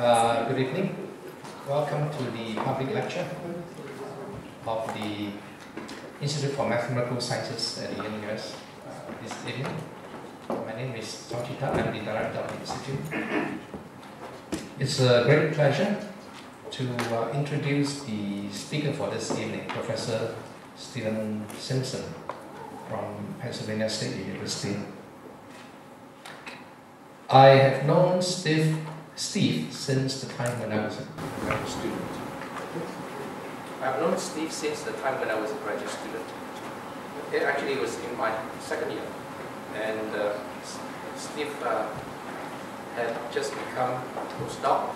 Uh, good evening. Welcome to the public lecture of the Institute for Mathematical Sciences at the NUS uh, this evening. My name is Chong Chi Tat. I'm the director of the institute. It's a great pleasure to uh, introduce the speaker for this evening, Professor Stephen Simpson from Pennsylvania State University. I have known Steve, Steve since the time when I was a graduate student. I've known Steve since the time when I was a graduate student. It actually was in my second year. And uh, Steve uh, had just become a postdoc,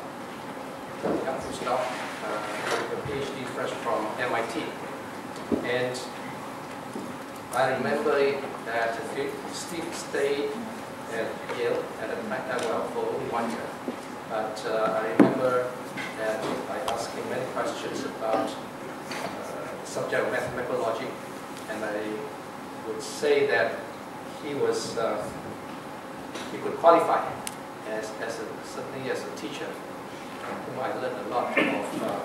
young postdoc, uh, a PhD fresh from MIT. And I remember that Steve stayed at Yale at a time, well, for one year. But uh, I remember that I asked him many questions about uh, the subject of mathematical logic, and I would say that he was, uh, he could qualify as, as a, certainly as a teacher, from whom I learned a lot of uh,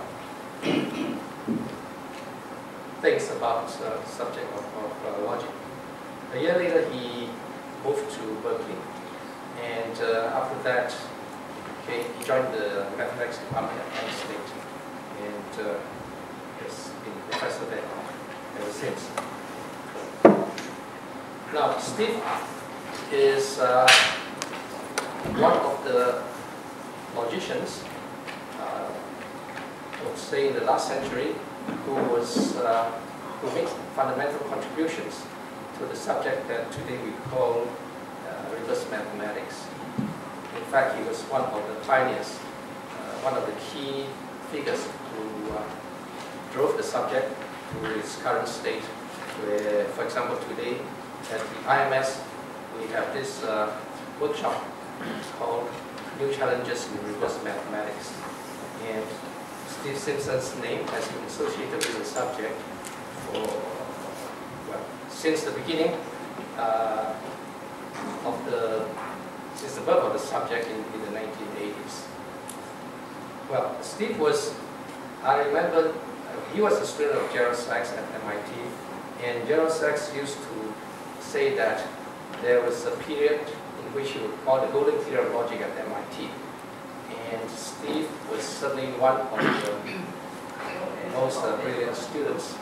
things about uh, subject of, of uh, logic. A year later, he moved to Berkeley. And uh, after that, he joined the mathematics department at Penn State and uh, has been professor there ever since. Now, Steve is uh, one of the logicians, uh, I would say in the last century, who was uh, who made fundamental contributions to the subject that today we call uh, reverse mathematics. Fact, he was one of the pioneers, uh, one of the key figures who uh, drove the subject to its current state, where, for example, today at the IMS, we have this uh, workshop called New Challenges in Reverse Mathematics. And Steve Simpson's name has been associated with the subject for well, since the beginning uh, of the, since the birth of the subject in, in the 1980s. Well, Steve was, I remember, uh, he was a student of Gerald Sacks at MIT, and Gerald Sacks used to say that there was a period in which he would call the golden period of logic at MIT. And Steve was certainly one of the most uh, brilliant students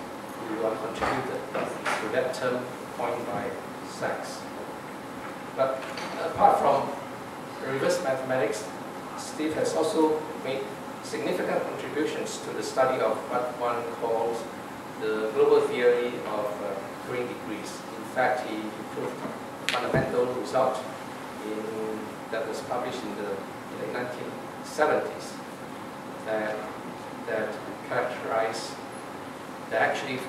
who uh, contributed to that term coined by Sacks. But apart from reverse mathematics, Steve has also made significant contributions to the study of what one calls the global theory of uh, Turing degrees. In fact, he, proved a fundamental result in, that was published in the, in the 1970s that, that characterized, that actually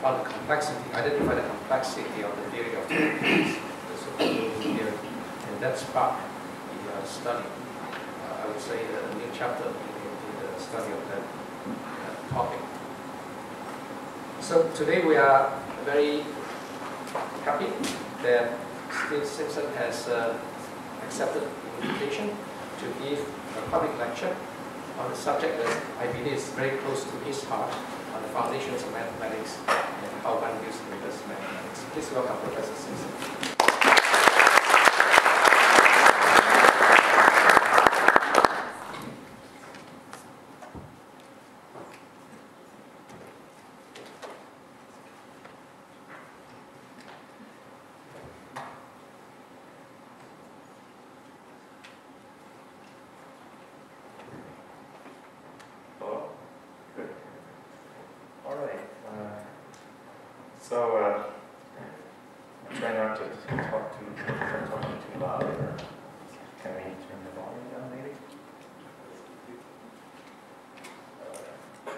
found the complexity, identify the complexity of the theory of Turing degrees, the so-called theory, that sparked the uh, study. Uh, I would say a new chapter in, the study of that uh, topic. So today we are very happy that Steve Simpson has uh, accepted the invitation to give a public lecture on a subject that I believe is very close to his heart, on the foundations of mathematics and how one uses reverse mathematics. Please welcome Professor Simpson. So uh, try not to talk too, talk too loud. Or can we turn the volume down, maybe? Uh,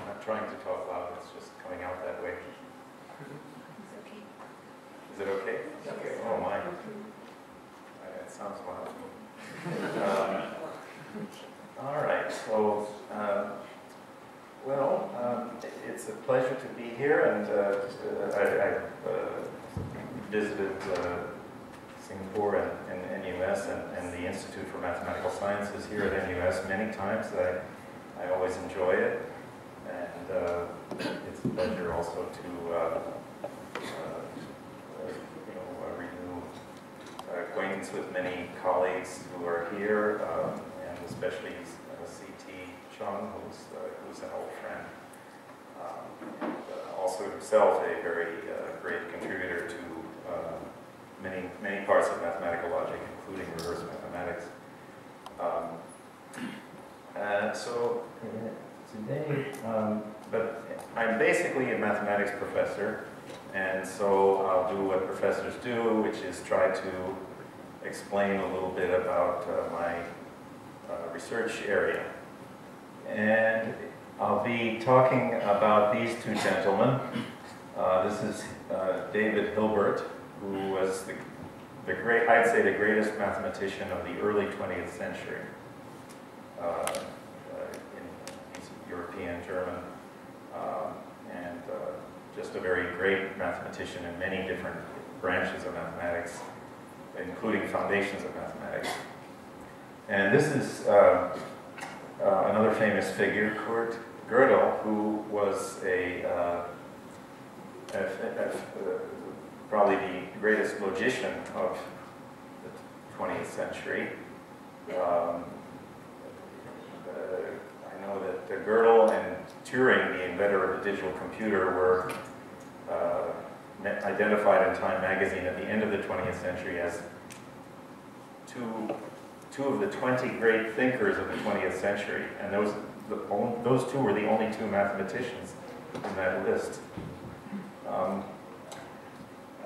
I'm not trying to talk loud. It's just coming out that way. It's okay. Is it okay? it's a pleasure to be here, and uh, just, uh, I, I uh, visited uh, Singapore and, and NUS and, and, the Institute for Mathematical Sciences here at NUS many times. I, I always enjoy it, and uh, it's a pleasure also to acquaintance with many colleagues who are here, um, and especially uh, C.T. Chong, who's, uh, who's an old friend. Um, uh, also himself a very uh, great contributor to uh, many, many parts of mathematical logic, including reverse mathematics. Um, uh, so today, um, but I'm basically a mathematics professor, and so I'll do what professors do, which is try to explain a little bit about uh, my uh, research area. And I'll be talking about these two gentlemen. Uh, this is uh, David Hilbert, who was the, the great, I'd say the greatest mathematician of the early 20th century. Uh, uh, in, he's European, German, um, and uh, just a very great mathematician in many different branches of mathematics, including foundations of mathematics. And this is uh, another famous figure, Kurt Gödel, who was a, uh, a, a, a probably the greatest logician of the 20th century. Um, uh, I know that uh, Gödel and Turing, the inventor of the digital computer, were uh, identified in Time magazine at the end of the 20th century as two, two of the 20 great thinkers of the 20th century. And those, the, those two were the only two mathematicians in that list. Um,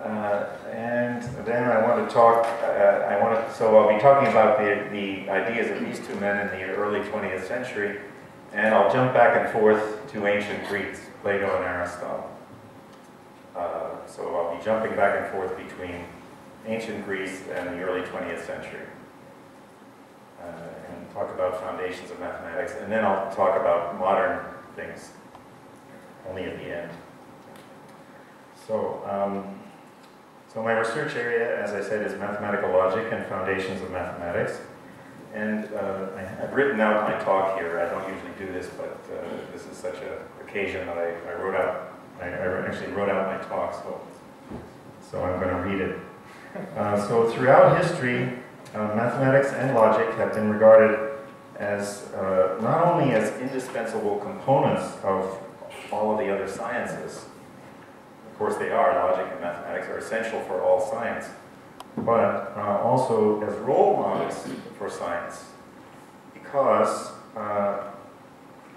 uh, and then I want to talk, uh, I want to, so I'll be talking about the, the ideas of these two men in the early 20th century, and I'll jump back and forth to ancient Greeks, Plato and Aristotle. Uh, so I'll be jumping back and forth between ancient Greece and the early 20th century. Uh, and talk about foundations of mathematics, and then I'll talk about modern things, only at the end. So, um, so my research area, as I said, is mathematical logic and foundations of mathematics. And uh, I have written out my talk here. I don't usually do this, but uh, this is such an occasion that I, I wrote out, I, I, actually wrote out my talk, so, so I'm going to read it. Uh, so throughout history, uh, mathematics and logic have been regarded as uh, not only as indispensable components of all of the other sciences, of course they are, logic and mathematics are essential for all science, but uh, also as role models for science because uh,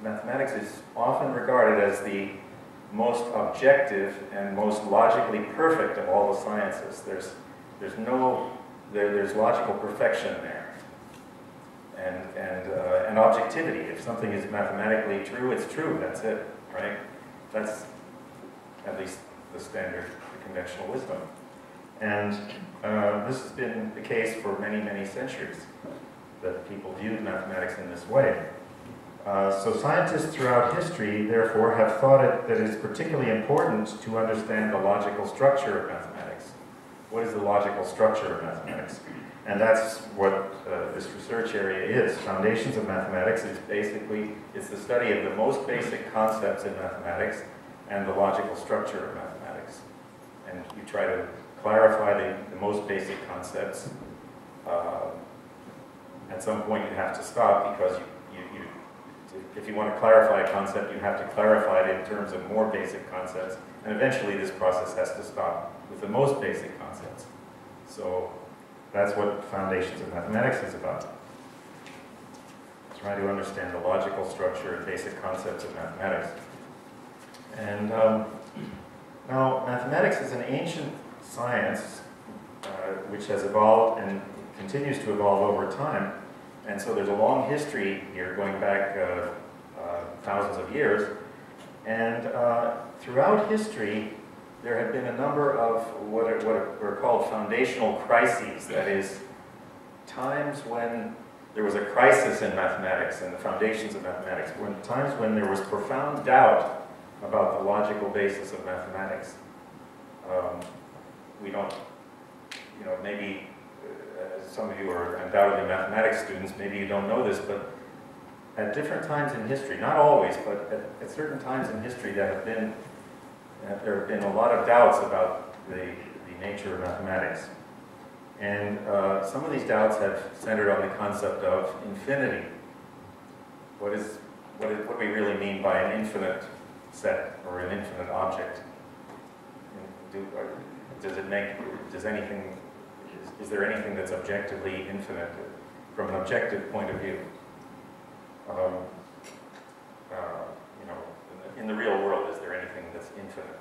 mathematics is often regarded as the most objective and most logically perfect of all the sciences. There's, there's no, there, there's logical perfection there. And, and, uh, and objectivity. If something is mathematically true, it's true, that's it, right? That's at least the standard, the conventional wisdom. And uh, this has been the case for many, many centuries, that people viewed mathematics in this way. Uh, so scientists throughout history, therefore, have thought it that it is particularly important to understand the logical structure of mathematics. What is the logical structure of mathematics? And that's what uh, this research area is. Foundations of Mathematics is basically, it's the study of the most basic concepts in mathematics and the logical structure of mathematics and you try to clarify the, the most basic concepts. Uh, at some point you have to stop because you, you, you, if you want to clarify a concept, you have to clarify it in terms of more basic concepts, and eventually this process has to stop with the most basic concepts. So that's what Foundations of Mathematics is about. Trying to understand the logical structure and basic concepts of mathematics. And um, now, mathematics is an ancient science uh, which has evolved and continues to evolve over time. And so there's a long history here going back uh, uh, thousands of years. And uh, throughout history, there have been a number of what are, what are called foundational crises. That is, times when there was a crisis in mathematics and the foundations of mathematics, when times when there was profound doubt about the logical basis of mathematics. Um, we don't, you know, maybe uh, some of you are undoubtedly mathematics students, maybe you don't know this, but at different times in history, not always, but at, at certain times in history that have been, there have been a lot of doubts about the, the nature of mathematics. And uh, some of these doubts have centered on the concept of infinity. What is, what is, what do we really mean by an infinite set or an infinite object? Do, does it make, does anything, is, is, there anything that's objectively infinite from an objective point of view? Um, uh, in the, real world, is there anything that's infinite?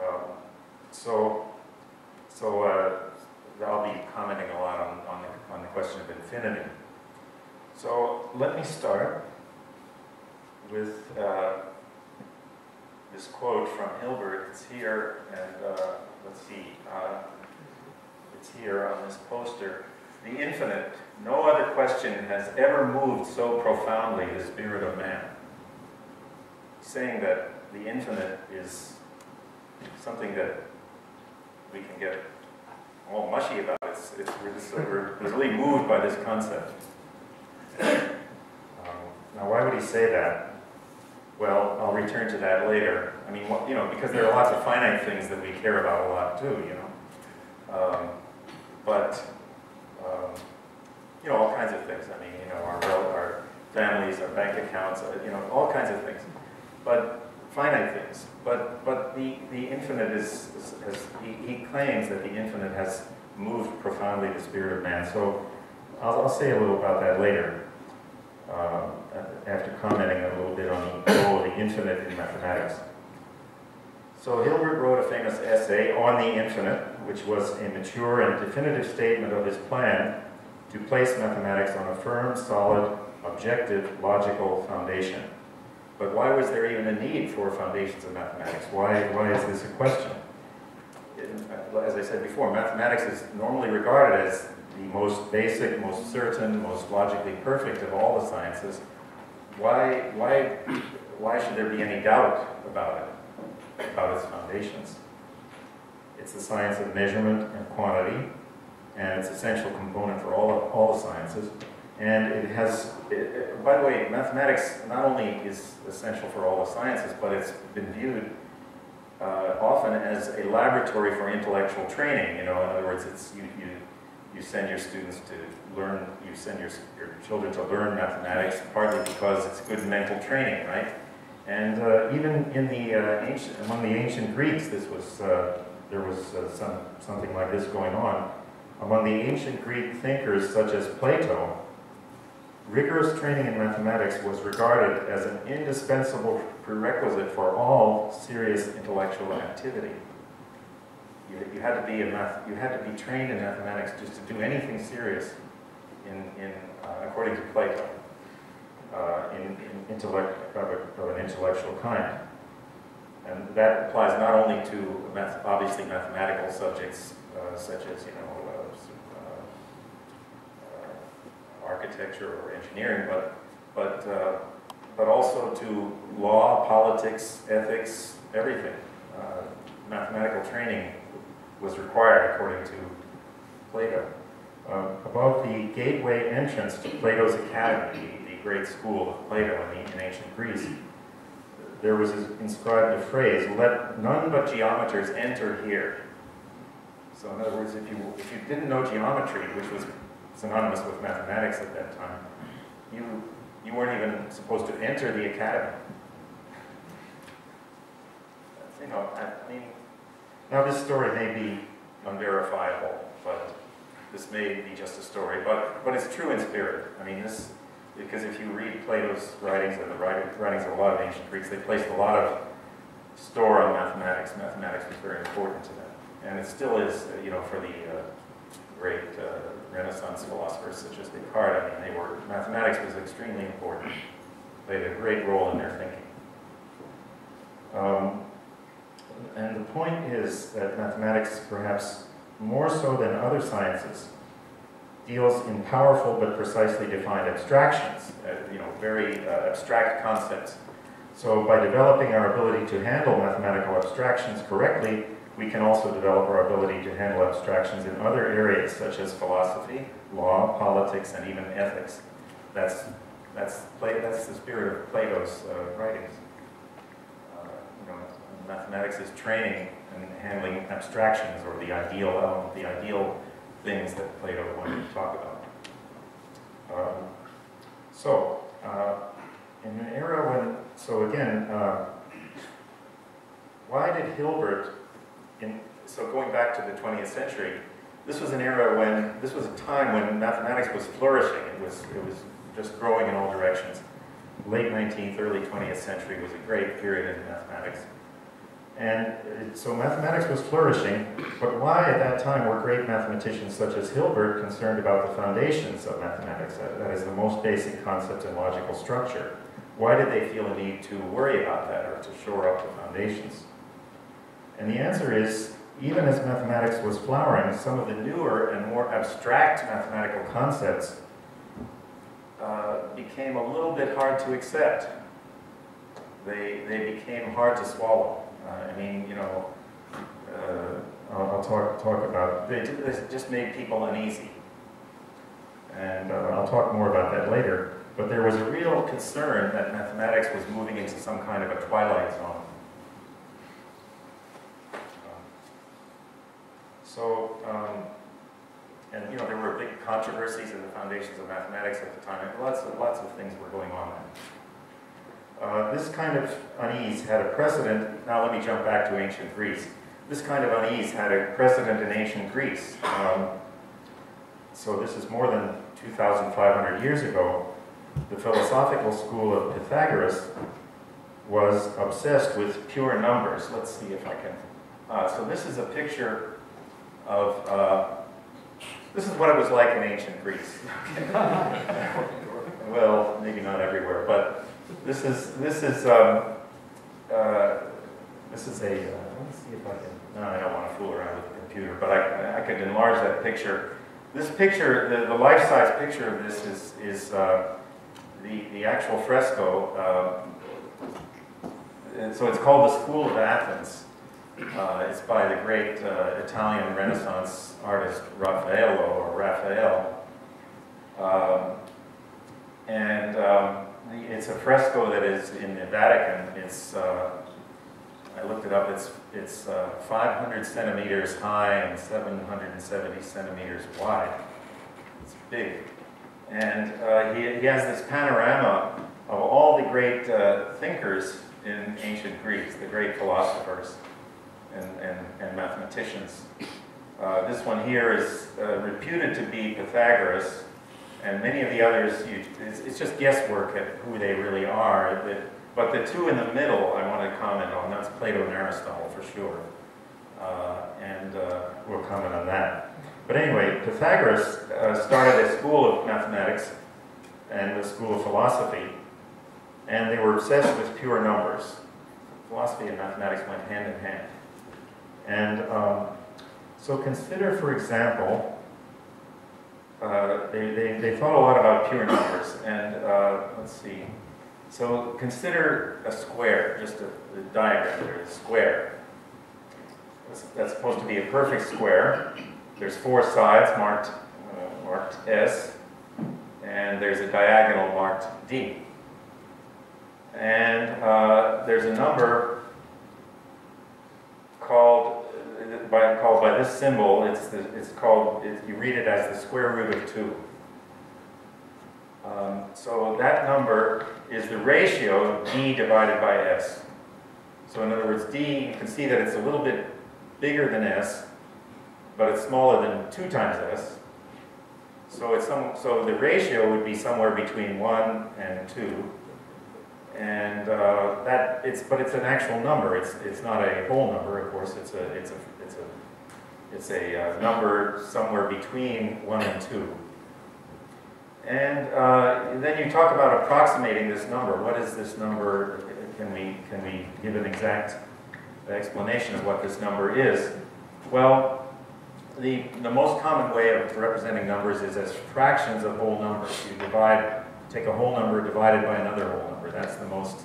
Um, so, so uh, I'll be commenting a lot on, on, the, on the question of infinity. So let me start with uh, this quote from Hilbert. It's here, and uh, let's see, uh, it's here on this poster. The infinite, no other question has ever moved so profoundly the spirit of man. Saying that the infinite is something that we can get all mushy about. It's, it's, we're, we're really moved by this concept. Um, now, why would he say that? Well, I'll return to that later. I mean, you know, because there are lots of finite things that we care about a lot too, you know. Um, but, um, you know, all kinds of things. I mean, you know, our, our families, our bank accounts, uh, you know, all kinds of things. But finite things. But, but the, the infinite is, is, is he, he, claims that the infinite has moved profoundly the spirit of man. So I'll, I'll say a little about that later. Uh, after commenting a little bit on the role of the infinite in mathematics. So Hilbert wrote a famous essay on the infinite, which was a mature and definitive statement of his plan to place mathematics on a firm, solid, objective, logical foundation. But why was there even a need for foundations of mathematics? Why, why is this a question? As I said before, mathematics is normally regarded as the most basic, most certain, most logically perfect of all the sciences, why, why, why should there be any doubt about it, about its foundations? It's the science of measurement and quantity, and it's an essential component for all, all the sciences. And it has, it, it, by the way, mathematics not only is essential for all the sciences, but it's been viewed uh, often as a laboratory for intellectual training. You know, in other words, it's you, you you send your students to learn, you send your, your children to learn mathematics, partly because it's good mental training, right? And uh, even in the uh, ancient, among the ancient Greeks, this was, uh, there was uh, some, something like this going on. Among the ancient Greek thinkers, such as Plato, rigorous training in mathematics was regarded as an indispensable prerequisite for all serious intellectual activity you, you had to be a math, you had to be trained in mathematics just to do anything serious in, in uh, according to Plato, uh, in, in intellect, of, a, of, an intellectual kind. And that applies not only to math, obviously mathematical subjects uh, such as, you know, uh, uh, architecture or engineering, but, but, uh, but also to law, politics, ethics, everything. mathematical training was required according to Plato. Uh, above the gateway entrance to Plato's Academy, the, the great school of Plato in, the, in ancient Greece, there was inscribed a phrase, let none but geometers enter here. So in other words, if you, if you didn't know geometry, which was synonymous with mathematics at that time, you, you weren't even supposed to enter the academy. You know, I mean, now this story may be unverifiable, but this may be just a story, but, but it's true in spirit. I mean, this, because if you read Plato's writings and the writings of a lot of ancient Greeks, they placed a lot of store on mathematics. Mathematics was very important to them. And it still is, you know, for the uh, great uh, Renaissance philosophers such as Descartes, I mean, they were, mathematics was extremely important. Played a great role in their thinking. Um, and the point is that mathematics, perhaps more so than other sciences, deals in powerful but precisely defined abstractions, uh, you know, very uh, abstract concepts So by developing our ability to handle mathematical abstractions correctly, we can also develop our ability to handle abstractions in other areas such as philosophy, law, politics, and even ethics. That's, that's, that's the spirit of Plato's uh, writings. Uh, you know, mathematics is training and handling abstractions or the ideal element, the ideal things that Plato wanted to talk about. Um, so, uh, in an era when, so again, uh, why did Hilbert, in, so going back to the 20th century, this was an era when, this was a time when mathematics was flourishing. It was, it was just growing in all directions. Late 19th, early 20th century was a great period in mathematics. And it, so mathematics was flourishing, but why at that time were great mathematicians such as Hilbert concerned about the foundations of mathematics, that, is the most basic concept in logical structure? Why did they feel a need to worry about that or to shore up the foundations? And the answer is, even as mathematics was flowering, some of the newer and more abstract mathematical concepts uh, became a little bit hard to accept. They, they became hard to swallow. Uh, I mean, you know, uh, I'll, I'll, talk, talk about, they, just made people uneasy. And uh, I'll talk more about that later. But there was a real concern that mathematics was moving into some kind of a twilight zone. So, um, and you know, there were big controversies in the foundations of mathematics at the time. Lots of, lots of things were going on then. Uh, this kind of unease had a precedent. Now let me jump back to ancient Greece. This kind of unease had a precedent in ancient Greece. Um, so this is more than 2,500 years ago. The philosophical school of Pythagoras was obsessed with pure numbers. Let's see if I can. Uh, so this is a picture of, uh, this is what it was like in ancient Greece. well, maybe not everywhere, but this is, this is, um, uh, this is a, uh, let me see if I can, no, I don't want to fool around with the computer, but I, I could enlarge that picture. This picture, the, the life-size picture of this is, is uh, the, the actual fresco. Uh, so it's called the School of Athens. Uh, it's by the great uh, Italian Renaissance artist Raffaello or Raphael. Um, and um, it's a fresco that is in the Vatican. It's, uh, I looked it up, it's, it's uh, 500 centimeters high and 770 centimeters wide. It's big. And uh, he, he has this panorama of all the great uh, thinkers in ancient Greece, the great philosophers and, and, and mathematicians. Uh, this one here is uh, reputed to be Pythagoras, and many of the others, you, it's, it's, just guesswork at who they really are. but the two in the middle I want to comment on, that's Plato and Aristotle for sure. Uh, and uh, we'll comment on that. But anyway, Pythagoras uh, started a school of mathematics and a school of philosophy, and they were obsessed with pure numbers. Philosophy and mathematics went hand in hand. And um, so consider, for example, uh, they, they, they, thought a lot about pure numbers. And uh, let's see. So consider a square, just a, a diagram there, a square. That's, that's, supposed to be a perfect square. There's four sides marked, uh, marked S, and there's a diagonal marked D. And uh, there's a number called by, called by this symbol, it's, the, it's called, it, you read it as the square root of 2. Um, so that number is the ratio of d divided by s. So in other words, d, you can see that it's a little bit bigger than s, but it's smaller than 2 times s. So, it's some, so the ratio would be somewhere between 1 and 2. And uh, that it's, but it's an actual number. It's, it's not a whole number, of course. It's a, it's a it's a it's uh, number somewhere between 1 and 2. And uh, then you talk about approximating this number. What is this number? Can we, can we give an exact explanation of what this number is? Well, the, the most common way of representing numbers is as fractions of whole numbers. You divide, take a whole number divided by another whole. That's the most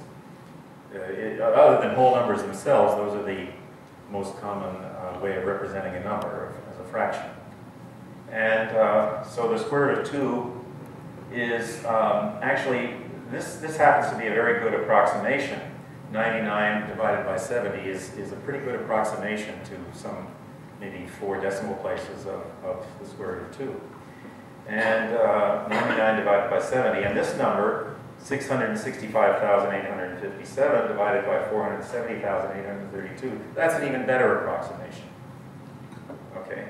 uh, it, other than whole numbers themselves, those are the most common uh, way of representing a number as a fraction. And uh, so the square root of 2 is um, actually, this, this happens to be a very good approximation. 99 divided by 70 is, is a pretty good approximation to some maybe four decimal places of, of the square root of 2. And uh, 99 divided by 70, and this number 665,857 divided by 470,832. That's an even better approximation. Okay,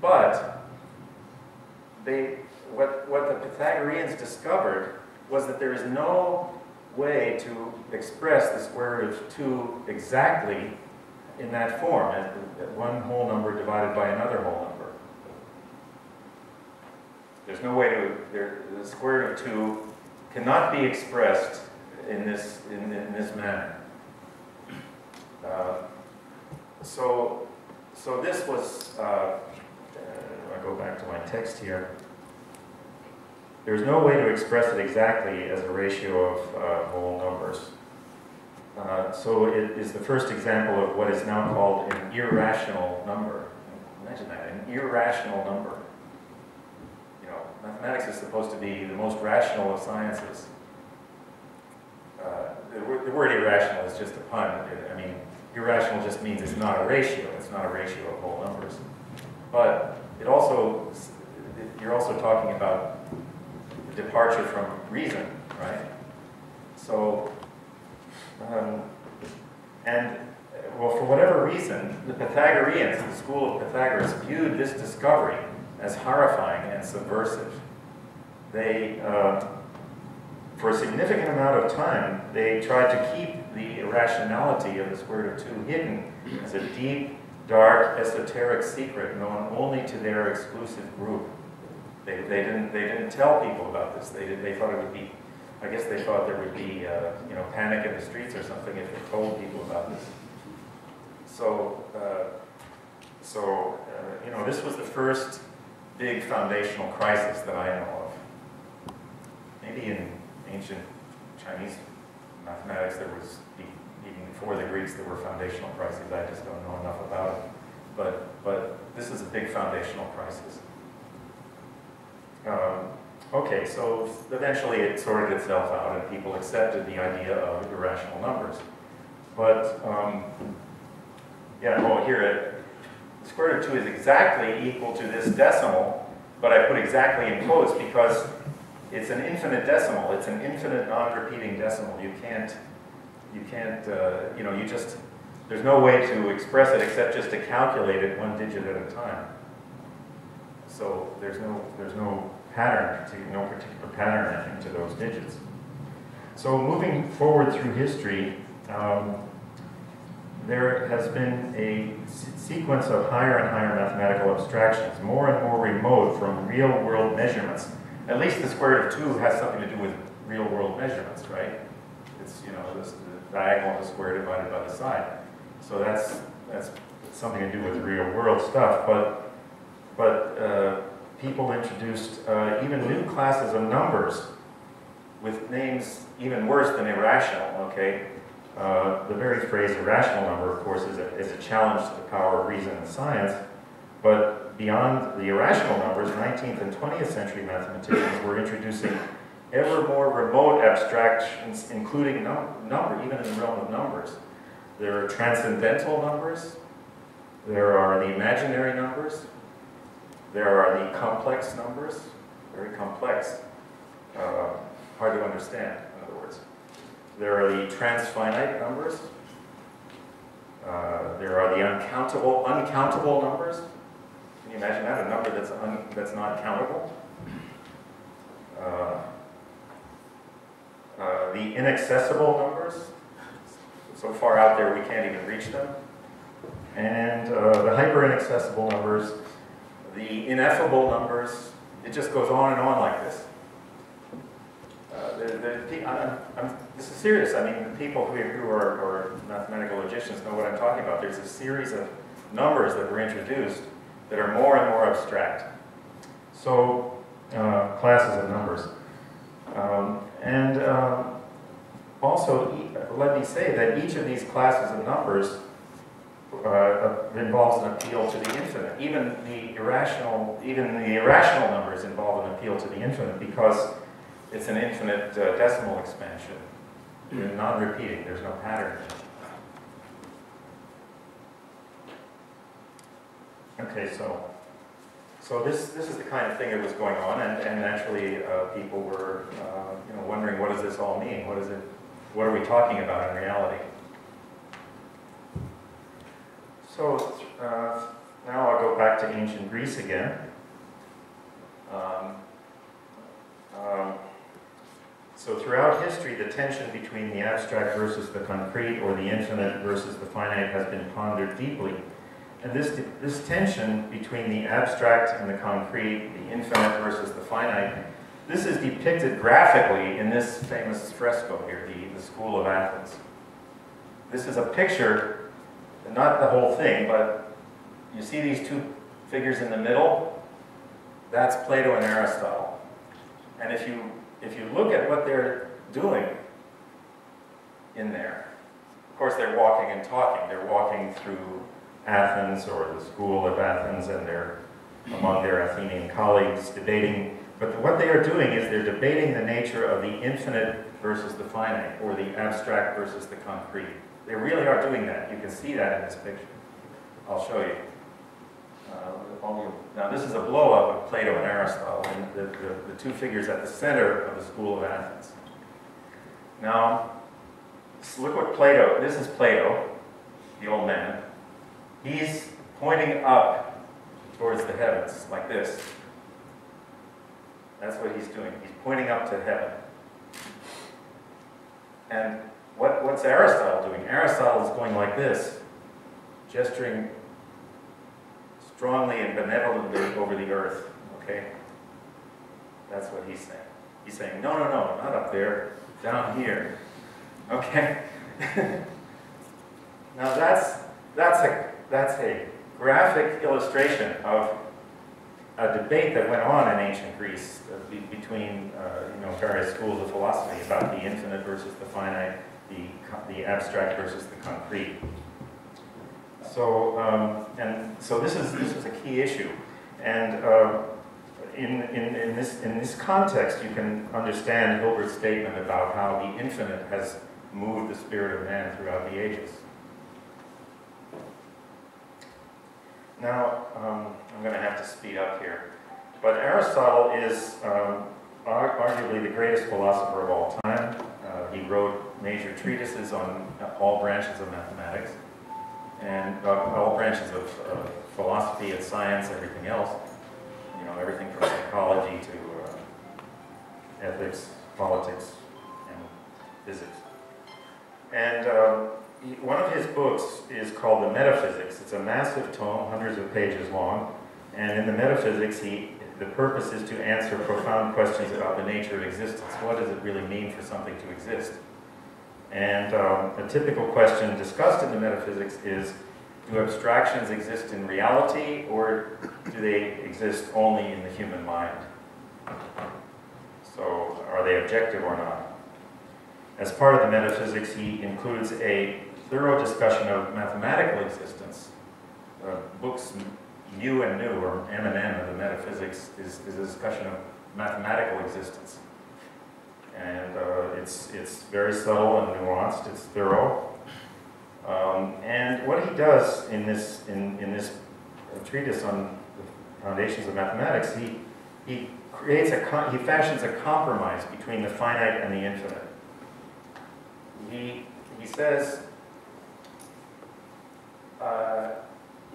but they, what, what the Pythagoreans discovered was that there is no way to express the square root of 2 exactly in that form, as one whole number divided by another whole number. There's no way to, there, the square root of 2 cannot be expressed in this, in, in this manner. Uh, so, so this was, uh, uh, I go back to my text here. There's no way to express it exactly as a ratio of uh, whole numbers. Uh, so it is the first example of what is now called an irrational number. Imagine that, an irrational number. Mathematics is supposed to be the most rational of sciences. Uh, the, word, the, word irrational is just a pun. I mean, irrational just means it's not a ratio. It's not a ratio of whole numbers. But it also, you're also talking about the departure from reason, right? So, um, and well, for whatever reason, the Pythagoreans, the school of Pythagoras, viewed this discovery as horrifying and subversive. They, uh, for a significant amount of time, they tried to keep the irrationality of the square root of 2 hidden as a deep, dark, esoteric secret known only to their exclusive group. They, they, didn't, they didn't tell people about this. They, they thought it would be, I guess they thought there would be, uh, you know, panic in the streets or something if they told people about this. So, uh, so uh, you know, this was the first big foundational crisis that I know of. Maybe in ancient Chinese mathematics there was, even before the Greeks, there were foundational crises. I just don't know enough about it. But, but this is a big foundational crisis. Um, okay, so eventually it sorted itself out and people accepted the idea of irrational numbers. But, um, yeah, well here, square root of 2 is exactly equal to this decimal, but I put exactly in quotes because it's an infinite decimal. It's an infinite non-repeating decimal. You can't, you can't, uh, you know, you just, there's no way to express it except just to calculate it one digit at a time. So there's no, there's no pattern, to, no particular pattern, I think, to those digits. So moving forward through history, um, there has been a sequence of higher and higher mathematical abstractions, more and more remote from real-world measurements. At least the square root of 2 has something to do with real-world measurements, right? It's, you know, this, the diagonal of the square divided by the side. So that's, that's something to do with real-world stuff. But, but uh, people introduced uh, even new classes of numbers with names even worse than irrational, okay? Uh, the very phrase irrational number, of course, is a, is a challenge to the power of reason and science, but beyond the irrational numbers, 19th and 20th century mathematicians were introducing ever more remote abstractions, including num number, even in the realm of numbers. There are transcendental numbers, there are the imaginary numbers, there are the complex numbers, very complex, uh, hard to understand. There are the transfinite numbers. Uh, there are the uncountable, uncountable numbers. Can you imagine that? A number that's, un, that's not countable. Uh, uh, the inaccessible numbers. So far out there we can't even reach them. And uh, the hyper-inaccessible numbers, the ineffable numbers, it just goes on and on like this. The, the, I'm, I'm, this is serious. I mean, the people who, who are, are, mathematical logicians know what I'm talking about. There's a series of numbers that were introduced that are more and more abstract. So, uh, classes of numbers. Um, and um, also, let me say that each of these classes of numbers uh, involves an appeal to the infinite. Even the irrational, even the irrational numbers involve an appeal to the infinite because it's an infinite uh, decimal expansion. They're non-repeating, there's no pattern. Okay, so so this this is the kind of thing that was going on, and, and naturally uh, people were uh, you know wondering what does this all mean? What is it? What are we talking about in reality? So uh, now I'll go back to ancient Greece again. Um, um, so throughout history, the tension between the abstract versus the concrete, or the infinite versus the finite, has been pondered deeply. And this, this tension between the abstract and the concrete, the infinite versus the finite, this is depicted graphically in this famous fresco here, the, the School of Athens. This is a picture, not the whole thing, but you see these two figures in the middle? That's Plato and Aristotle. And if you, if you look at what they're doing in there, of course they're walking and talking. They're walking through Athens or the School of Athens and they're among their Athenian colleagues debating, but what they are doing is they're debating the nature of the infinite versus the finite, or the abstract versus the concrete. They really are doing that. You can see that in this picture. I'll show you. Uh, now this is a blow-up of Plato and Aristotle, and the, the, the two figures at the center of the School of Athens. Now, look what Plato, this is Plato, the old man, He's pointing up towards the heavens, like this. That's what he's doing. He's pointing up to heaven. And what, what's Aristotle doing? Aristotle is going like this, gesturing strongly and benevolently over the earth. Okay? That's what he's saying. He's saying, no, no, no, not up there, down here. Okay? now that's, that's a that's a graphic illustration of a debate that went on in ancient Greece uh, between uh, you know, various schools of philosophy about the infinite versus the finite, the, the abstract versus the concrete. So, um, and so this is, this is a key issue. And uh, in, in, in, this, in this context, you can understand Hilbert's statement about how the infinite has moved the spirit of man throughout the ages. Now, um, I'm going to have to speed up here. But Aristotle is um, arguably the greatest philosopher of all time. Uh, he wrote major treatises on all branches of mathematics and uh, all branches of uh, philosophy and science, everything else. You know, everything from psychology to uh, ethics, politics, and physics. And um, one of his books is called The Metaphysics. It's a massive tome, hundreds of pages long, and in the Metaphysics, he, the purpose is to answer profound questions about the nature of existence. What does it really mean for something to exist? And um, a typical question discussed in the Metaphysics is, do abstractions exist in reality, or do they exist only in the human mind? So, are they objective or not? As part of the metaphysics, he includes a thorough discussion of mathematical existence. Uh, books Mu and Nu, or M&N of the metaphysics, is, is a discussion of mathematical existence. And uh, it's, it's very subtle and nuanced, it's thorough. Um, and what he does in this, in, in this treatise on the foundations of mathematics, he, he creates a, he fashions a compromise between the finite and the infinite. He, he says uh,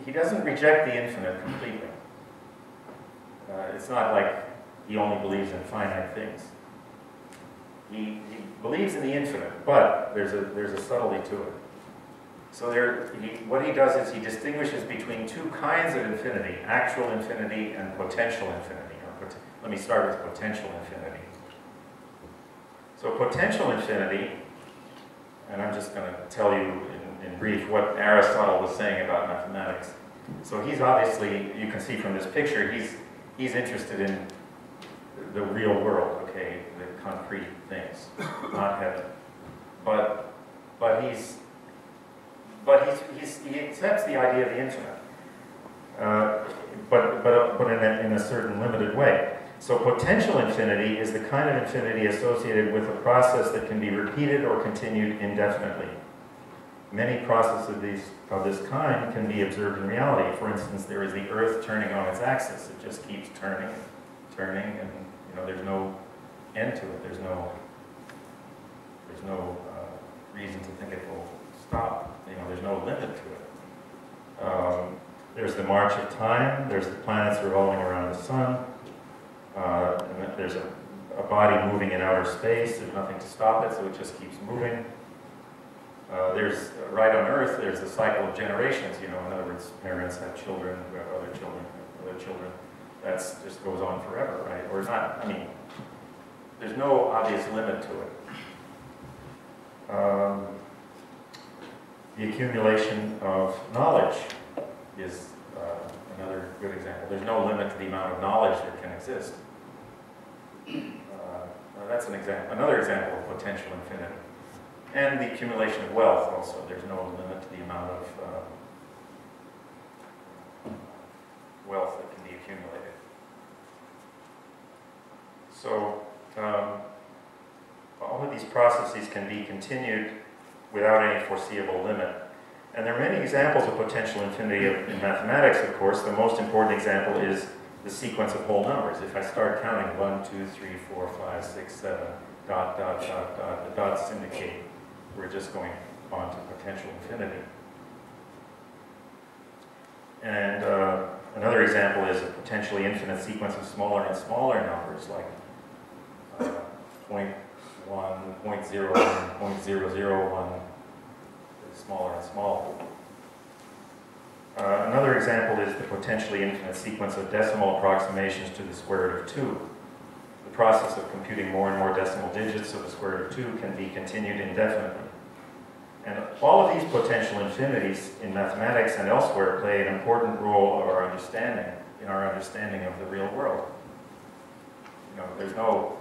he doesn't reject the infinite completely. Uh, it's not like he only believes in finite things. He, he believes in the infinite, but there's a, there's a subtlety to it. So there, he, what he does is he distinguishes between two kinds of infinity, actual infinity and potential infinity. Pot let me start with potential infinity. So potential infinity, and I'm just going to tell you in brief what Aristotle was saying about mathematics. So he's obviously, you can see from this picture, he's, he's interested in the real world, concrete things, not heaven. But but he's, but he's, he's, he accepts the idea of the infinite, uh, but, but, but in a, in a certain limited way. So potential infinity is the kind of infinity associated with a process that can be repeated or continued indefinitely. Many processes of, these, of this kind can be observed in reality. For instance, there is the Earth turning on its axis. It just keeps turning, turning, and you know there's no end to it. There's no, there's no uh, reason to think it will stop. You know, there's no limit to it. Um, there's the march of time. There's the planets revolving around the sun. Uh, and there's a, a, body moving in outer space. There's nothing to stop it, so it just keeps moving. Uh, there's, uh, right on Earth, there's a cycle of generations. You know, in other words, parents have children who have other children, other children. That just goes on forever, right? Or not, I mean, there's no obvious limit to it. Um, the accumulation of knowledge is uh, another good example. There's no limit to the amount of knowledge that can exist. Uh, that's an example, another example of potential infinity. And the accumulation of wealth also. There's no limit to the amount of uh, wealth that can be accumulated. So um, all of these processes can be continued without any foreseeable limit. And there are many examples of potential infinity in mathematics, of course. The most important example is the sequence of whole numbers. If I start counting 1, 2, 3, 4, 5, 6, 7, dot, dot, dot, dot, the dots indicate we're just going on to potential infinity. And uh, another example is a potentially infinite sequence of smaller and smaller numbers, like 0 0.1, 0 0.01, 0.001, smaller and smaller. Uh, another example is the potentially infinite sequence of decimal approximations to the square root of 2. The process of computing more and more decimal digits of the square root of 2 can be continued indefinitely. And all of these potential infinities in mathematics and elsewhere play an important role of our understanding, in our understanding of the real world. You know, there's no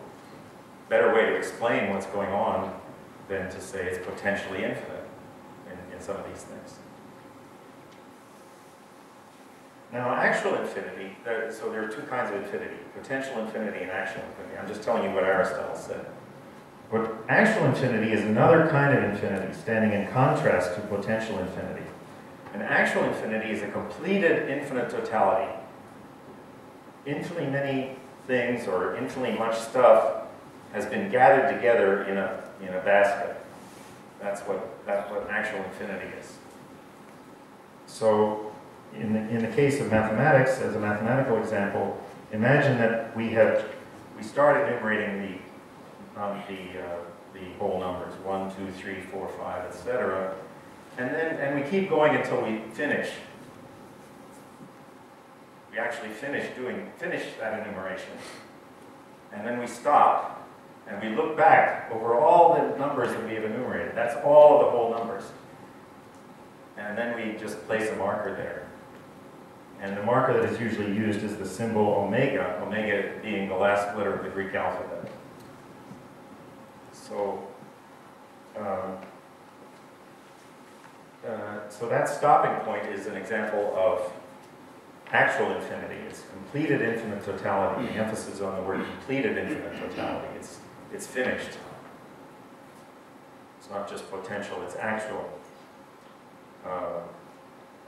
better way to explain what's going on than to say it's potentially infinite in, in some of these things. Now, actual infinity, there, so there are two kinds of infinity, potential infinity and actual infinity. I'm just telling you what Aristotle said. But actual infinity is another kind of infinity, standing in contrast to potential infinity. An actual infinity is a completed infinite totality. Infinitely many things or infinitely much stuff has been gathered together in a, in a basket. That's what, that's what actual infinity is. So in the, in the case of mathematics, as a mathematical example, imagine that we have, we start enumerating the, um, the, uh, the whole numbers, 1, 2, 3, 4, 5, etc. And then, and we keep going until we finish. We actually finish doing, finish that enumeration. And then we stop, and we look back over all the numbers that we have enumerated. That's all the whole numbers. And then we just place a marker there. And the marker that is usually used is the symbol omega, omega being the last letter of the Greek alphabet. So, um, uh, so that stopping point is an example of actual infinity. It's completed infinite totality. The emphasis on the word completed infinite totality. It's, it's finished. It's not just potential, it's actual. Uh,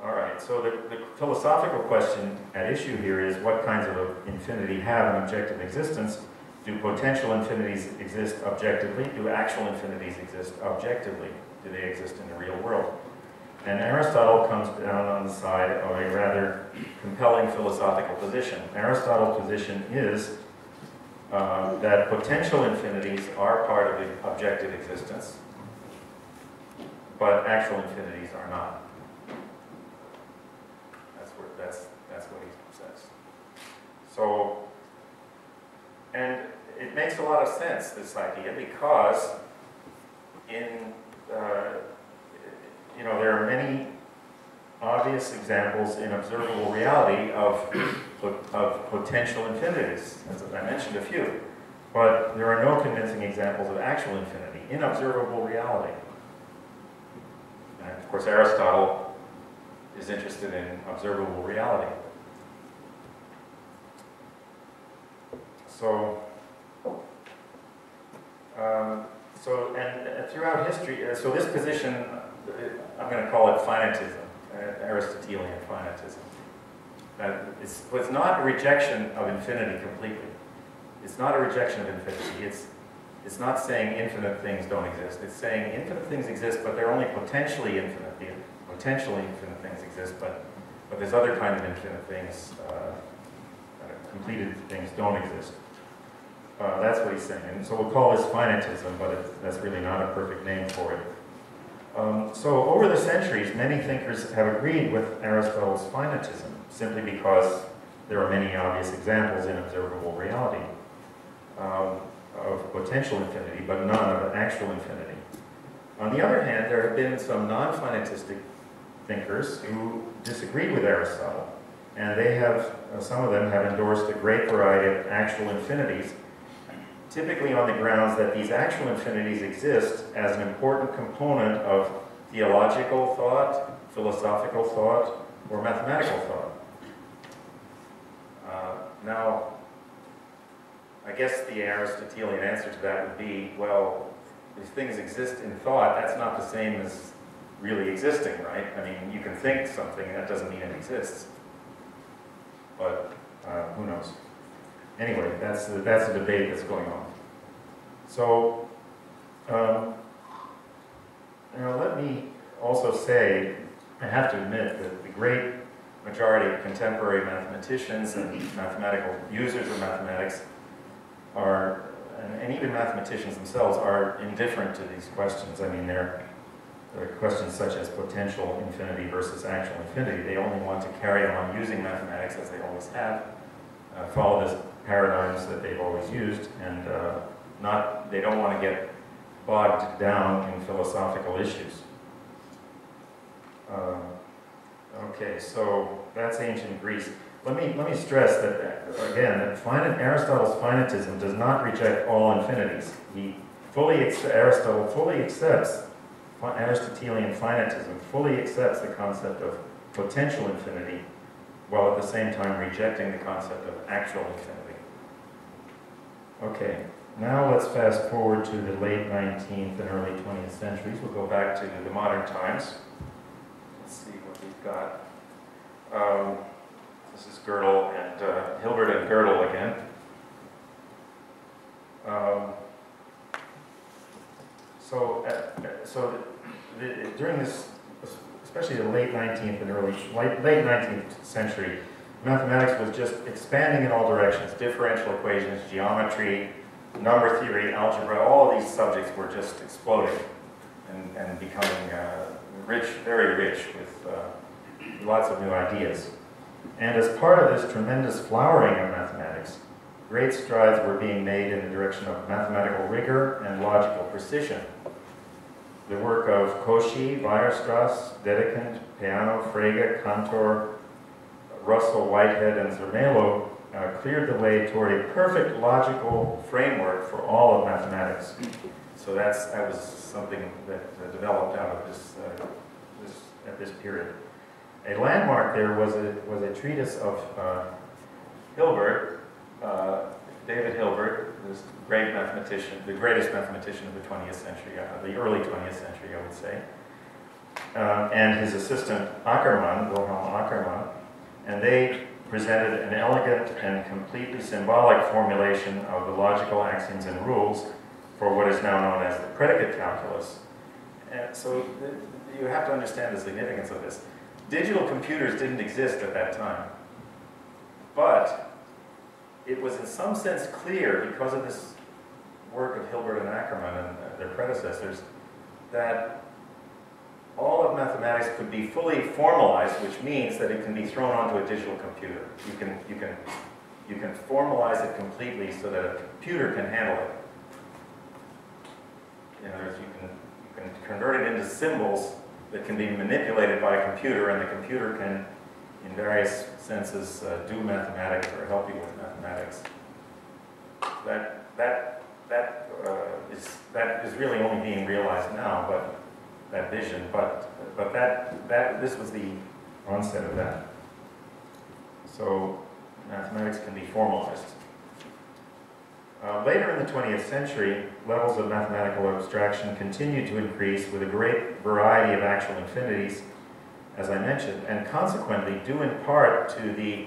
all right, so the, the, philosophical question at issue here is what kinds of infinity have an objective existence? Do potential infinities exist objectively? Do actual infinities exist objectively? Do they exist in the real world? And Aristotle comes down on the side of a rather compelling philosophical position. Aristotle's position is uh, that potential infinities are part of the objective existence, but actual infinities are not. That's, that's what he says. So, and it makes a lot of sense, this idea, because in, uh, you know, there are many obvious examples in observable reality of, of potential infinities, as I mentioned a few. But there are no convincing examples of actual infinity in observable reality. And of course, Aristotle is interested in observable reality. So, um, so and uh, throughout history, uh, so this position, uh, I'm going to call it finitism, Aristotelian finitism. Uh, it's, it's not a rejection of infinity completely. It's not a rejection of infinity. It's, it's not saying infinite things don't exist. It's saying infinite things exist, but they're only potentially infinite. Potentially infinite things exist, but, but there's other kind of infinite things, uh, completed things don't exist. Uh, that's what he's saying. And so we'll call this finitism, but that's really not a perfect name for it. Um, so over the centuries, many thinkers have agreed with Aristotle's finitism, simply because there are many obvious examples in observable reality um, of potential infinity, but none of actual infinity. On the other hand, there have been some non-finitistic thinkers who disagreed with Aristotle, and they have, uh, some of them have endorsed a great variety of actual infinities typically on the grounds that these actual infinities exist as an important component of theological thought, philosophical thought, or mathematical thought. Uh, now, I guess the Aristotelian answer to that would be, well, if things exist in thought, that's not the same as really existing, right? I mean, you can think something, and that doesn't mean it exists. But uh, who knows? Anyway, that's the, that's the debate that's going on. So, um, now let me also say, I have to admit that the great majority of contemporary mathematicians and mathematical users of mathematics are, and, and even mathematicians themselves, are indifferent to these questions. I mean, they're, there are questions such as potential infinity versus actual infinity. They only want to carry on using mathematics as they always have, uh, follow the paradigms that they've always used, and uh, not, they don't want to get bogged down in philosophical issues. Uh, okay, so that's ancient Greece. Let me, let me stress that, again, that finite, Aristotle's finitism does not reject all infinities. He fully, Aristotle fully accepts Aristotelian finitism, fully accepts the concept of potential infinity, while at the same time rejecting the concept of actual infinity. Okay. Now let's fast forward to the late 19th and early 20th centuries. We'll go back to the modern times. Let's see what we've got. Um, this is Gödel and uh, Hilbert and Gödel again. Um, so, uh, so the, the, during this, especially the late 19th and early late, late 19th century, mathematics was just expanding in all directions. Differential equations, geometry, number theory, algebra, all of these subjects were just exploding and, and becoming uh, rich, very rich with uh, lots of new ideas. And as part of this tremendous flowering of mathematics, great strides were being made in the direction of mathematical rigor and logical precision. The work of Cauchy, Weierstrass, Dedekind, Peano, Frege, Cantor, Russell, Whitehead, and Zermelo uh, cleared the way toward a perfect logical framework for all of mathematics. So that's, that was something that uh, developed out of this, uh, this, at this period. A landmark there was a, was a treatise of uh, Hilbert, uh, David Hilbert, this great mathematician, the greatest mathematician of the 20th century, uh, the early 20th century, I would say, and his assistant Ackermann, Wilhelm Ackermann, and they presented an elegant and completely symbolic formulation of the logical axioms and rules for what is now known as the predicate calculus. And so you have to understand the significance of this. Digital computers didn't exist at that time, but it was in some sense clear because of this work of Hilbert and Ackermann and their predecessors that all of mathematics could be fully formalized, which means that it can be thrown onto a digital computer. You can, you can, you can formalize it completely so that a computer can handle it. In other words, you can, you can convert it into symbols that can be manipulated by a computer, and the computer can, in various senses, uh, do mathematics or help you with mathematics. That, that, that, uh, is, that is really only being realized now, but that vision, but, but that, that, this was the onset of that. So mathematics can be formalized. Uh, later in the 20th century, levels of mathematical abstraction continued to increase with a great variety of actual infinities, as I mentioned, and consequently, due in part to the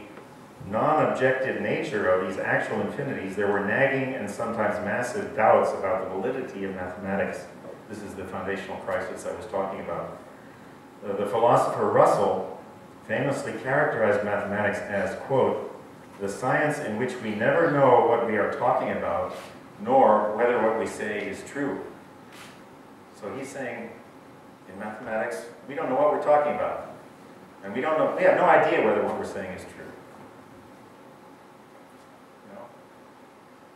non-objective nature of these actual infinities, there were nagging and sometimes massive doubts about the validity of mathematics. This is the foundational crisis I was talking about. Uh, the philosopher Russell famously characterized mathematics as, quote, the science in which we never know what we are talking about, nor whether what we say is true. So he's saying, in mathematics, we don't know what we're talking about. And we don't know, we have no idea whether what we're saying is true.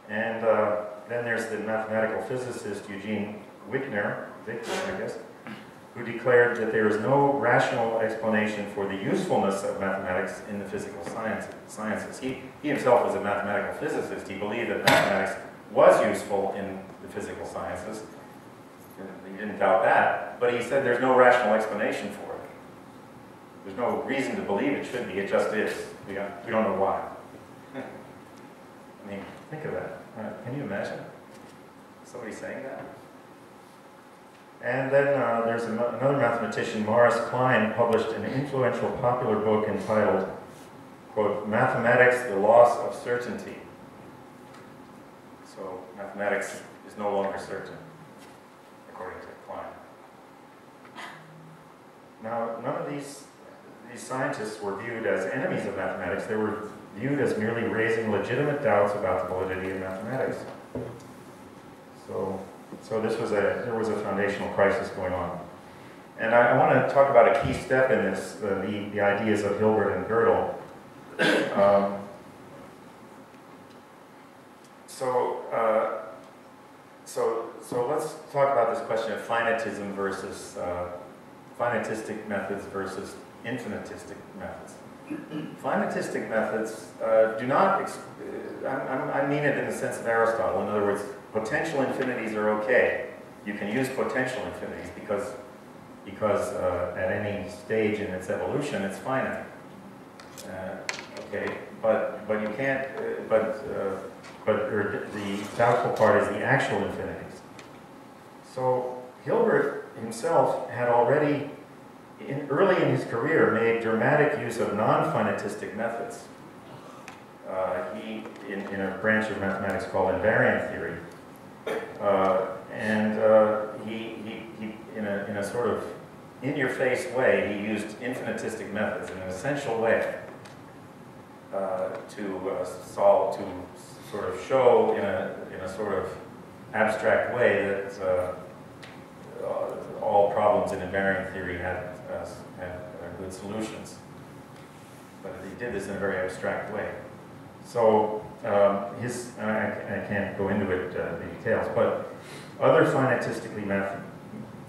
And uh, then there's the mathematical physicist Eugene Wigner, I guess, who declared that there is no rational explanation for the usefulness of mathematics in the physical science, sciences. He, he himself was a mathematical physicist. He believed that mathematics was useful in the physical sciences. He didn't doubt that, but he said there's no rational explanation for it. There's no reason to believe it should be, it just is. We we don't know why. I mean, think of that. Uh, can you imagine somebody saying that? And then uh, there's another mathematician, Morris Kline, published an influential popular book entitled, quote, Mathematics, the Loss of Certainty. So mathematics is no longer certain, according to Klein. Now, none of these, these scientists were viewed as enemies of mathematics. They were viewed as merely raising legitimate doubts about the validity of mathematics. So so this was a, there was a foundational crisis going on. And I, I want to talk about a key step in this, uh, the, the ideas of Hilbert and Gödel. Um, so, uh, so, so let's talk about this question of finitism versus uh, finitistic methods versus infinitistic methods. Finitistic methods uh, do not, uh, I, I mean it in the sense of Aristotle. In other words, potential infinities are okay. You can use potential infinities because, because uh, at any stage in its evolution, it's finite. Uh, okay, but, but you can't, uh, but, uh, but the doubtful part is the actual infinities. So Hilbert himself had already, in, early in his career, made dramatic use of non-finitistic methods. Uh, he, in, in, a branch of mathematics called invariant theory, uh, and uh, he, he, he, in, a, in a sort of in-your-face way, he used infinitistic methods in an essential way uh, to uh, solve, to sort of show in a, in a sort of abstract way that uh, all problems in invariant theory had, had good solutions. But he did this in a very abstract way. So um, his, I, I, can't go into it, uh, the details, but other finitistically, math,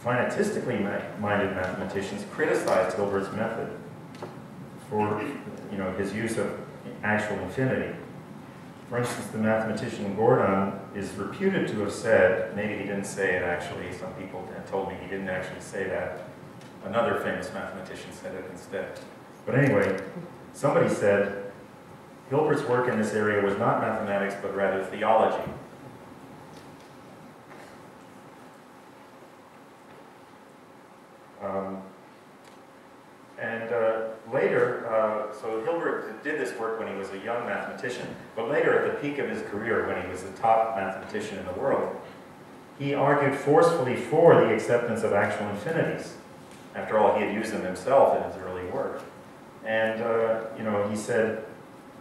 finitistically minded mathematicians criticized Hilbert's method for you know, his use of actual infinity. For instance, the mathematician Gordan is reputed to have said, maybe he didn't say it actually, some people told me he didn't actually say that. Another famous mathematician said it instead. But anyway, somebody said, Hilbert's work in this area was not mathematics, but rather theology. Um, and uh, later, uh, so Hilbert did this work when he was a young mathematician, but later at the peak of his career, when he was the top mathematician in the world, he argued forcefully for the acceptance of actual infinities. After all, he had used them himself in his early work. And, uh, you know, he said,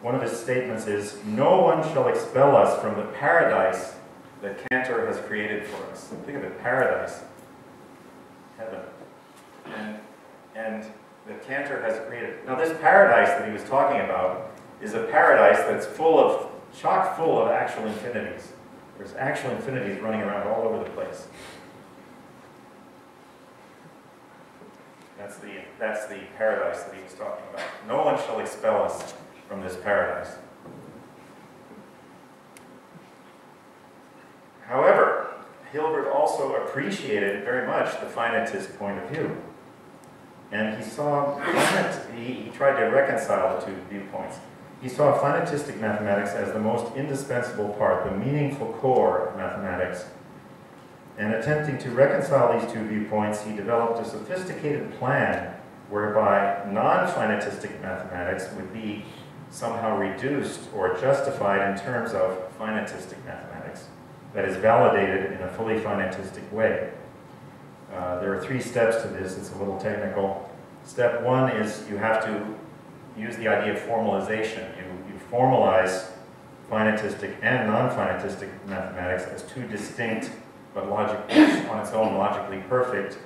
one of his statements is, no one shall expel us from the paradise that Cantor has created for us. Think of it, paradise, heaven. And, and that Cantor has created. Now this paradise that he was talking about is a paradise that's full of, chock full of actual infinities. There's actual infinities running around all over the place. That's the, that's the paradise that he was talking about. No one shall expel us from this paradise. However, Hilbert also appreciated very much the finitist point of view. And he saw, he, he tried to reconcile the two viewpoints. He saw finitistic mathematics as the most indispensable part, the meaningful core of mathematics. And attempting to reconcile these two viewpoints, he developed a sophisticated plan whereby non-finitistic mathematics would be somehow reduced or justified in terms of finitistic mathematics that is validated in a fully finitistic way. Uh, there are three steps to this. It's a little technical. Step one is you have to use the idea of formalization. You, you formalize finitistic and non-finitistic mathematics as two distinct but logic, on its own logically perfect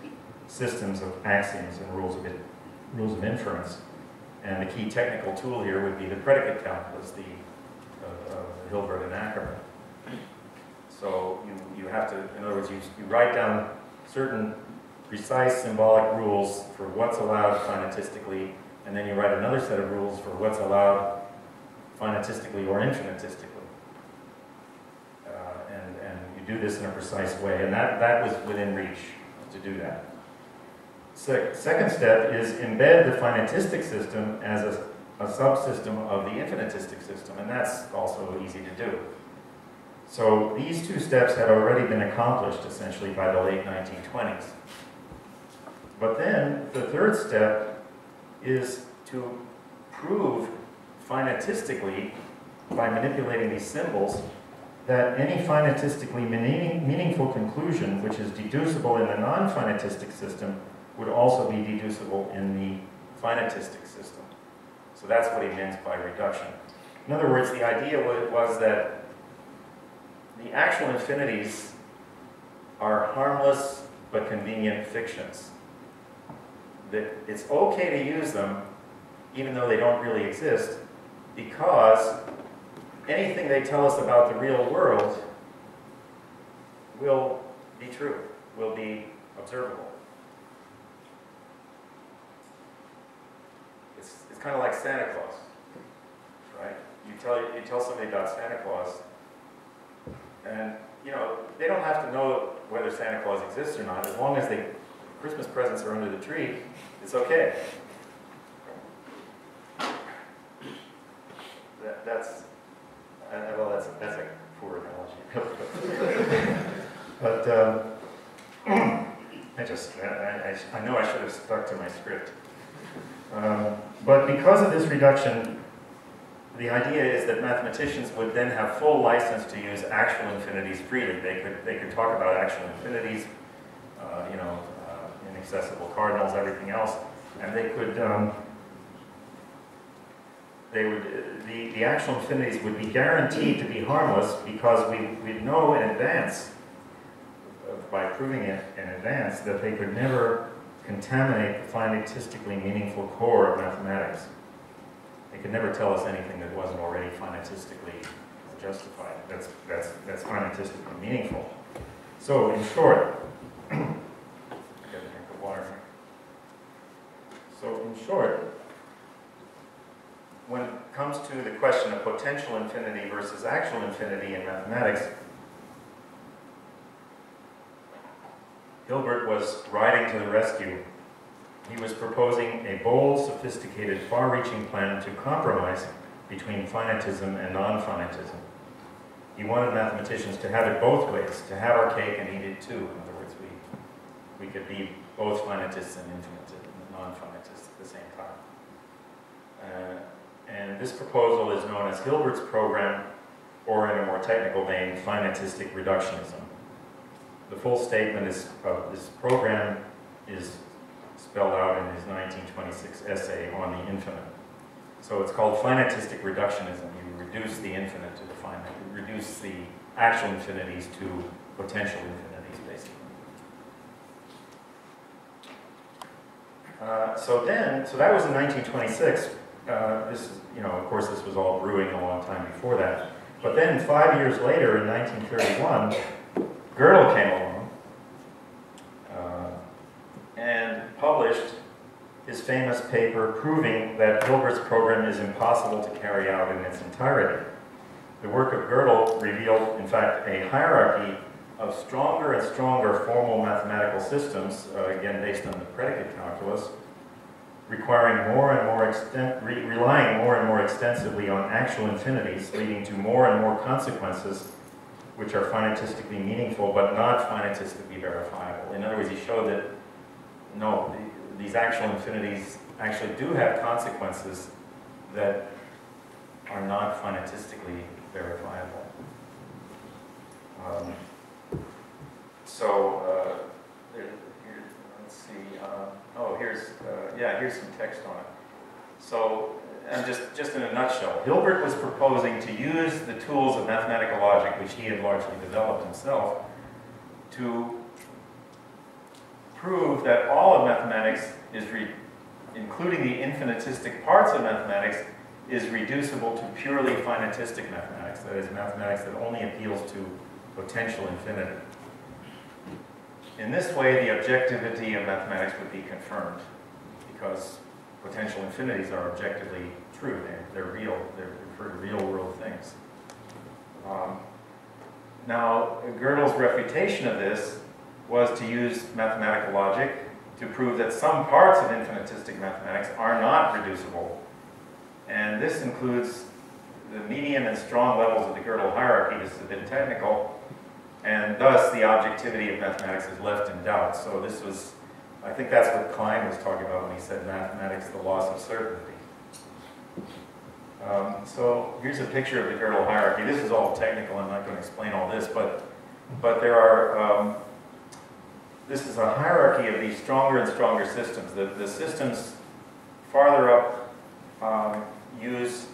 systems of axioms and rules of, rules of inference. And the key technical tool here would be the predicate calculus, the uh, uh, Hilbert and Ackermann. So you, you have to, in other words, you, you write down certain precise symbolic rules for what's allowed finitistically, and then you write another set of rules for what's allowed finitistically or infinitistically. Uh, and, and you do this in a precise way, and that, that was within reach to do that. Se second step is embed the finitistic system as a, a subsystem of the infinitistic system, and that's also easy to do. So these two steps had already been accomplished essentially by the late 1920s. But then the third step is to prove finitistically, by manipulating these symbols, that any finitistically meaning, meaningful conclusion which is deducible in the non-finitistic system would also be deducible in the finitistic system. So that's what he meant by reduction. In other words, the idea was that the actual infinities are harmless but convenient fictions. That it's okay to use them even though they don't really exist because anything they tell us about the real world will be true, will be observable. It's, it's kind of like Santa Claus, right? You tell, you tell somebody about Santa Claus, and, you know, they don't have to know whether Santa Claus exists or not. As long as the Christmas presents are under the tree, it's okay. That, that's, uh, well, that's, that's a poor analogy. but um, I just, I, I, I know I should have stuck to my script. Um, but because of this reduction, the idea is that mathematicians would then have full license to use actual infinities freely. They could, they could talk about actual infinities, uh, you know, uh, inaccessible cardinals, everything else, and they could, um, they would, the, the actual infinities would be guaranteed to be harmless because we, we know in advance, uh, by proving it in advance, that they could never contaminate the finitistically meaningful core of mathematics. They could never tell us anything that wasn't already finitistically justified. That's, that's, that's finitistically meaningful. So, in short, get a drink of water. So, in short, when it comes to the question of potential infinity versus actual infinity in mathematics, Hilbert was riding to the rescue he was proposing a bold, sophisticated, far-reaching plan to compromise between finitism and non-finitism. He wanted mathematicians to have it both ways, to have our cake and eat it too. In other words, we, we could be both finitists and infinite, non-finitists at the same time. Uh, and this proposal is known as Hilbert's program, or in a more technical vein, finitistic reductionism. The full statement is, of this program is spelled out in his 1926 essay on the infinite. So it's called finitistic reductionism. You reduce the infinite to the finite. You reduce the actual infinities to potential infinities, basically. Uh, so then, so that was in 1926. Uh, this you know, of course, this was all brewing a long time before that. But then, five years later, in 1931, Gödel came along and published his famous paper proving that Hilbert's program is impossible to carry out in its entirety. The work of Gödel revealed, in fact, a hierarchy of stronger and stronger formal mathematical systems, uh, again based on the predicate calculus, requiring more and more extent, re relying more and more extensively on actual infinities, leading to more and more consequences which are finitistically meaningful but not finitistically verifiable. In other words, he showed that no, the, these actual infinities actually do have consequences that are not finitistically verifiable. Um, so, uh, here, let's see, uh, oh, here's, uh, yeah, here's some text on it. So, and just, just in a nutshell, Hilbert was proposing to use the tools of mathematical logic, which he had largely developed himself, to prove that all of mathematics is, including the infinitistic parts of mathematics, is reducible to purely finitistic mathematics, that is, mathematics that only appeals to potential infinity. In this way, the objectivity of mathematics would be confirmed, because potential infinities are objectively true. They're, they're real, they refer to real world things. Um, now, Gödel's refutation of this was to use mathematical logic to prove that some parts of infinitistic mathematics are not reducible. And this includes the medium and strong levels of the Gödel hierarchy. This is a bit technical. And thus, the objectivity of mathematics is left in doubt. So this was I think that's what Kline was talking about when he said mathematics, the loss of certainty. Um, so here's a picture of the Gödel hierarchy. This is all technical. I'm not going to explain all this, but but there are. Um, this is a hierarchy of these stronger and stronger systems. The the systems farther up um, use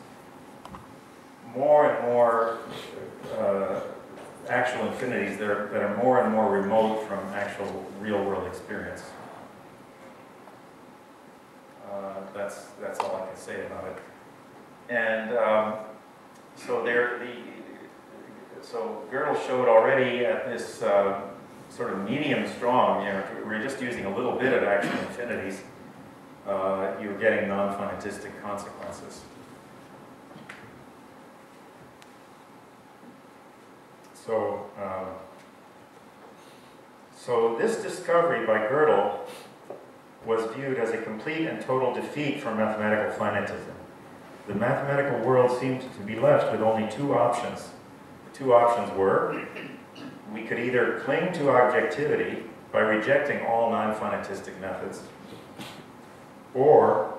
more and more uh, actual infinities that are, that are more and more remote from actual real world experience. Uh, that's, that's all I can say about it. And um, so there, the, so Gödel showed already at this uh, sort of medium strong, you know, we're just using a little bit of actual infinities, uh, you're getting non-finitistic consequences. So, um, so this discovery by Gödel was viewed as a complete and total defeat for mathematical finitism. The mathematical world seemed to be left with only two options. The two options were, we could either cling to objectivity by rejecting all non-finitistic methods, or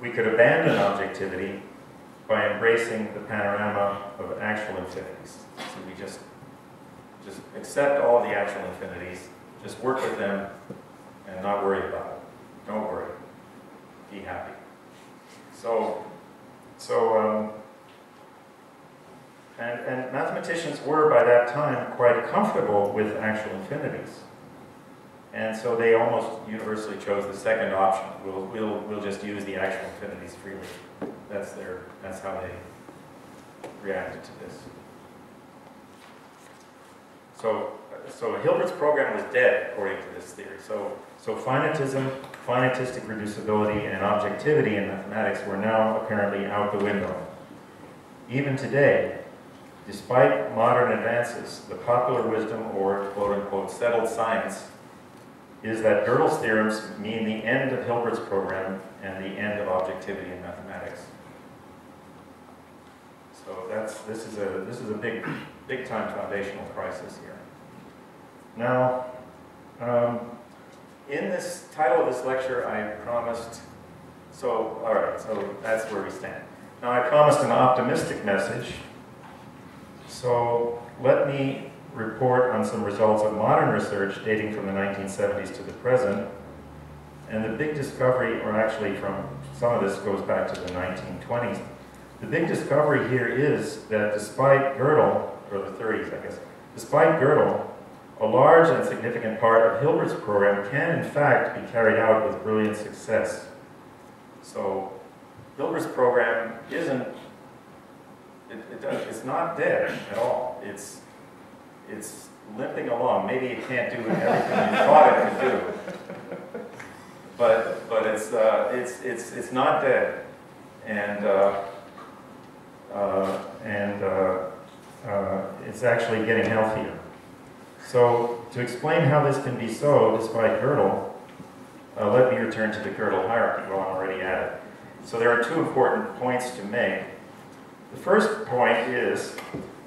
we could abandon objectivity by embracing the panorama of actual infinities. So we just, just accept all the actual infinities, just work with them, and not worry about it. Don't worry. Be happy. So, so, um, and, and mathematicians were by that time quite comfortable with actual infinities. And so they almost universally chose the second option. We'll, we'll, we'll just use the actual infinities freely. That's their, that's how they reacted to this. So, so Hilbert's program was dead, according to this theory. So, so finitism finitistic reducibility and objectivity in mathematics were now apparently out the window. Even today, despite modern advances, the popular wisdom or quote-unquote settled science is that Gödel's theorems mean the end of Hilbert's program and the end of objectivity in mathematics. So that's this is a this is a big big time foundational crisis here. Now, um, in this title of this lecture, I promised, so, all right, so that's where we stand. Now, I promised an optimistic message, so let me report on some results of modern research dating from the 1970s to the present. And the big discovery, or actually from some of this goes back to the 1920s, the big discovery here is that despite Gödel, or the 30s, I guess, despite Gödel, a large and significant part of Hilbert's program can, in fact, be carried out with brilliant success. So Hilbert's program isn't, it, it does, it's not dead at all. It's, it's limping along. Maybe it can't do everything you thought it could do. But, but it's, uh, it's, it's, it's not dead. And, uh, and uh, uh, it's actually getting healthier. So to explain how this can be so despite Gödel, uh, let me return to the Gödel hierarchy while I'm already at it. So there are two important points to make. The first point is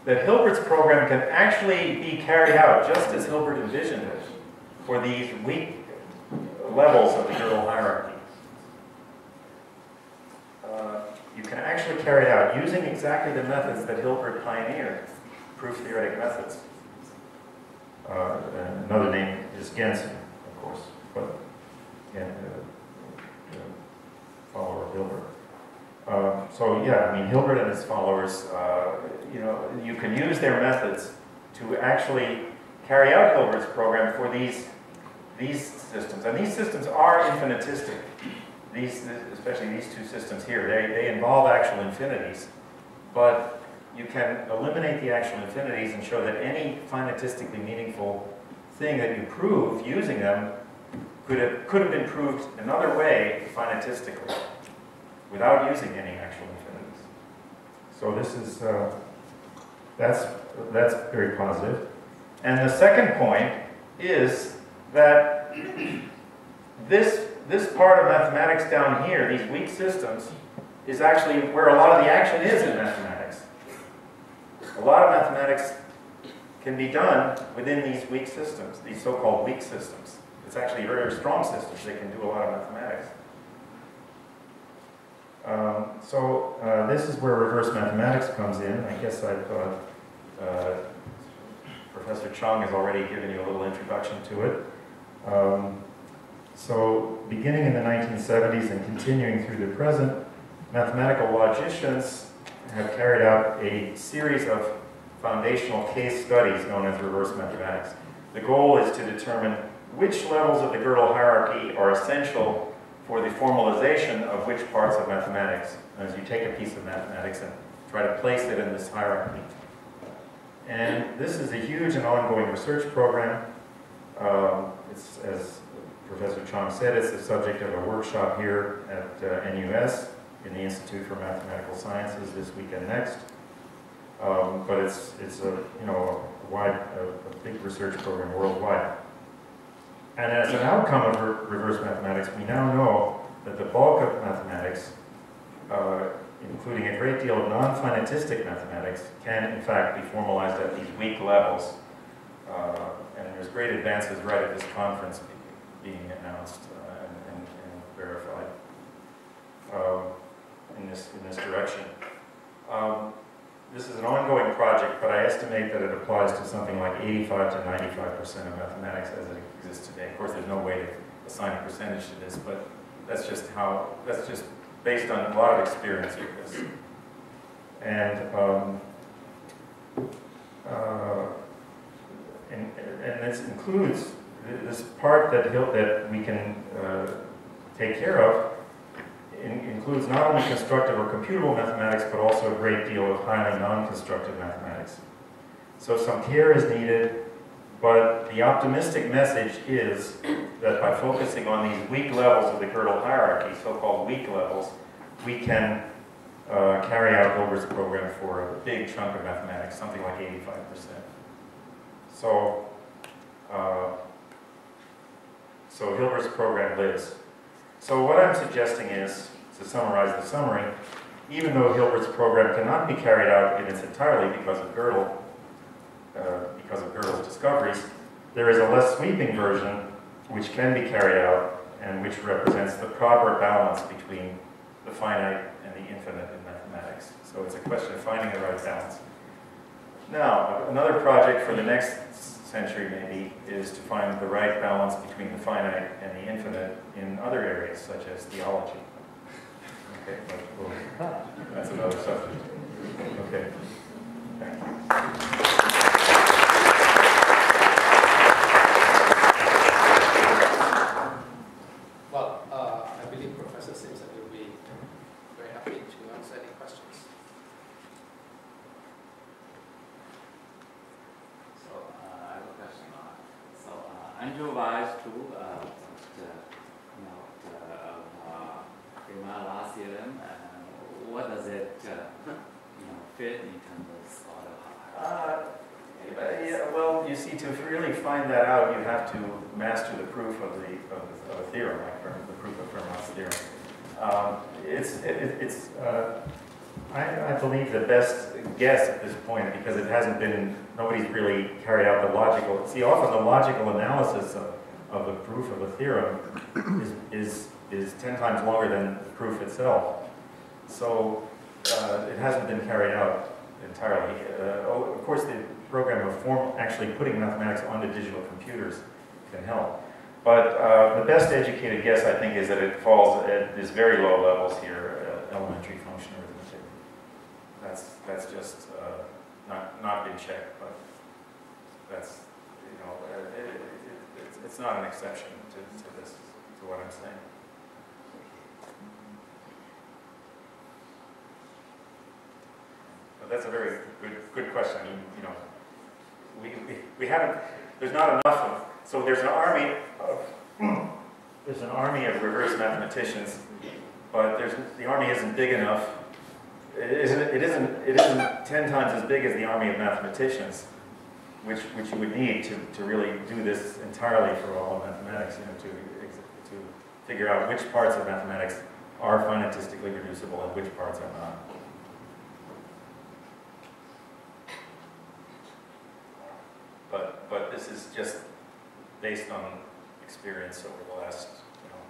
that Hilbert's program can actually be carried out just as Hilbert envisioned it for these weak levels of the Gödel hierarchy. Uh, you can actually carry out using exactly the methods that Hilbert pioneered, proof theoretic methods. Uh, another name is Gentzen, of course, but uh, uh, follower of Hilbert. Um, so yeah, I mean, Hilbert and his followers, uh, you know, you can use their methods to actually carry out Hilbert's program for these, these systems. And these systems are infinitesimally. These, especially these two systems here, they, they involve actual infinities. But you can eliminate the actual infinities and show that any finitistically meaningful thing that you prove using them could have, could have been proved another way finitistically without using any actual infinities. So this is, uh, that's, that's very positive. And the second point is that this, this part of mathematics down here, these weak systems, is actually where a lot of the action is in mathematics. A lot of mathematics can be done within these weak systems, these so-called weak systems. It's actually very strong systems that can do a lot of mathematics. Um, so uh, this is where reverse mathematics comes in. I guess I've, uh, Professor Chong has already given you a little introduction to it. Um, so beginning in the 1970s and continuing through the present, mathematical logicians have carried out a series of foundational case studies known as reverse mathematics. The goal is to determine which levels of the Gödel hierarchy are essential for the formalization of which parts of mathematics, as you take a piece of mathematics and try to place it in this hierarchy. And this is a huge and ongoing research program. Um, it's, as Professor Chong said, it's the subject of a workshop here at uh, NUS in the Institute for Mathematical Sciences this week and next. Um, but it's, it's a, you know, a wide, a, a big research program worldwide. And as an outcome of re reverse mathematics, we now know that the bulk of mathematics, uh, including a great deal of non-finitistic mathematics, can in fact be formalized at these weak levels. Uh, and there's great advances right at this conference announced uh, and, and, and, verified um, in, this, in this direction. Um, this is an ongoing project, but I estimate that it applies to something like 85 to 95% of mathematics as it exists today. Of course, there's no way to assign a percentage to this, but that's just how, that's just based on a lot of experience with this. And, um, uh, and, and this includes this part that, that we can uh, take care of in, includes not only constructive or computable mathematics, but also a great deal of highly non-constructive mathematics. So some care is needed, but the optimistic message is that by focusing on these weak levels of the Gödel hierarchy, so-called weak levels, we can uh, carry out Hilbert's program for a big chunk of mathematics, something like 85%. So, uh, so Hilbert's program lives. So what I'm suggesting is, to summarize the summary, even though Hilbert's program cannot be carried out in its entirety because of Gödel, uh, because of Gödel's discoveries, there is a less sweeping version which can be carried out and which represents the proper balance between the finite and the infinite in mathematics. So it's a question of finding the right balance. Now, another project for the next century maybe is to find the right balance between the finite and the infinite in other areas such as theology. Okay, that's another subject. Okay. Well, uh, I believe Professor Simpson will be very happy to answer any questions. So uh, I have a question. Uh, so uh, Andrew Wiles too, uh, the, you know, the uh, Fermat theorem, and what does it, uh, you know, fit in terms of sort of Uh, Uh, Yeah, well, you see, to really find that out, you have to master the proof of the, of the- of a theorem, like Fermat- the proof of Fermat's theorem. Um, It's, it- it's, uh, I, I believe the best guess at this point, because it hasn't been, nobody's really carried out the logical, see, often the logical analysis of, of the proof of a theorem is, is, is ten times longer than the proof itself. So, uh, it hasn't been carried out entirely. Uh, oh, Of course, the program of form, actually putting mathematics onto digital computers can help. But uh, the best educated guess, I think, is that it falls at these very low levels here, elementary function arithmetic. That's, that's just uh, not, not been checked, but that's, you know, uh, it, it, it's, it's not an exception to, to this, to what I'm saying. But that's a very good, good question. I mean, you know, we, we, we haven't, there's not enough of, so there's an army of, there's an army of reverse mathematicians, but there's, the army isn't big enough. It isn't, it isn't, it isn't ten times as big as the army of mathematicians, which, which you would need to, to really do this entirely for all of mathematics, you know, to, to figure out which parts of mathematics are finitistically reducible and which parts are not. But, but this is just based on experience over the last, you know,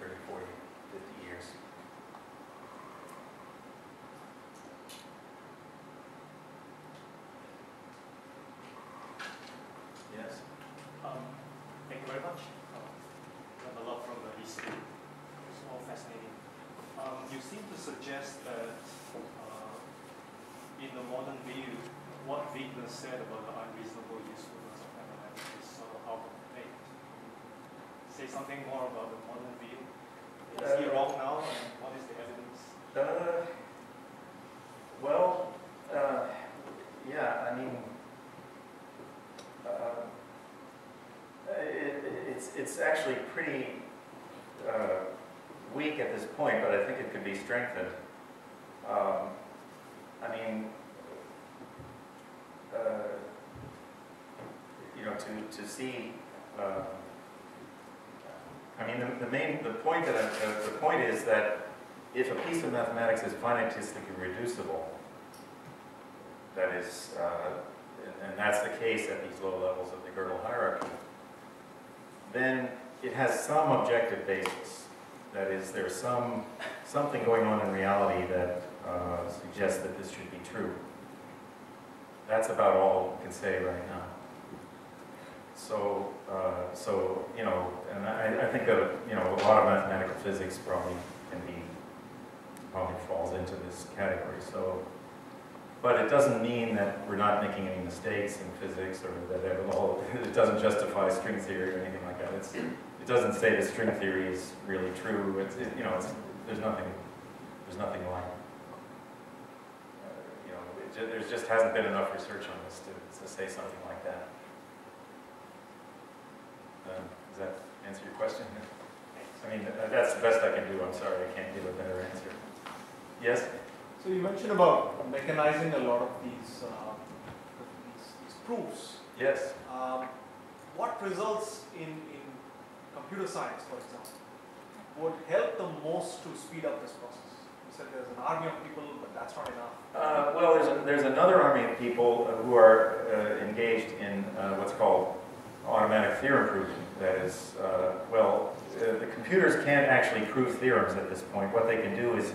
30, 40, 50 years. Yes? Um, Thank you very much. Uh, Learned a lot from the history. It's all fascinating. Um, You seem to suggest that uh, in the modern view, what Wigner said about the unreasonable usefulness of mathematics is sort of out of date. Say something more about the modern view. Is he Uh, wrong now, and what is the evidence? Uh, well, uh, yeah, I mean, uh, it, it's, it's actually pretty uh, weak at this point, but I think it could be strengthened. Um, I mean, uh, you know, to, see, uh, I mean, the, the main, the point that I, the, the point is that if a piece of mathematics is finitistically reducible, that is, uh, and, and that's the case at these low levels of the Gödel hierarchy, then it has some objective basis. That is, there's some, something going on in reality that uh, suggests that this should be true. That's about all we can say right now. So, uh, so, you know, and I, I think that, you know, a lot of mathematical physics probably can be, probably falls into this category, so. But it doesn't mean that we're not making any mistakes in physics, or that it all, it doesn't justify string theory or anything like that. It's, it doesn't say that string theory is really true, it's, it- you know, it's, there's nothing, there's nothing like, uh, you know, it there just hasn't been enough research on this to, to say something like that. Um, Does that answer your question? I mean, uh, that's the best I can do, I'm sorry, I can't give a better answer. Yes? So you mentioned about mechanizing a lot of these, uh, these, these proofs. Yes. Um, what results in, in computer science, for example, would help the most to speed up this process? You said there's an army of people, but that's not enough. Uh, Well, there's, a- there's another army of people who are uh, engaged in uh, what's called automatic theorem proving. That is, uh, well, uh, the computers can't actually prove theorems at this point. What they can do is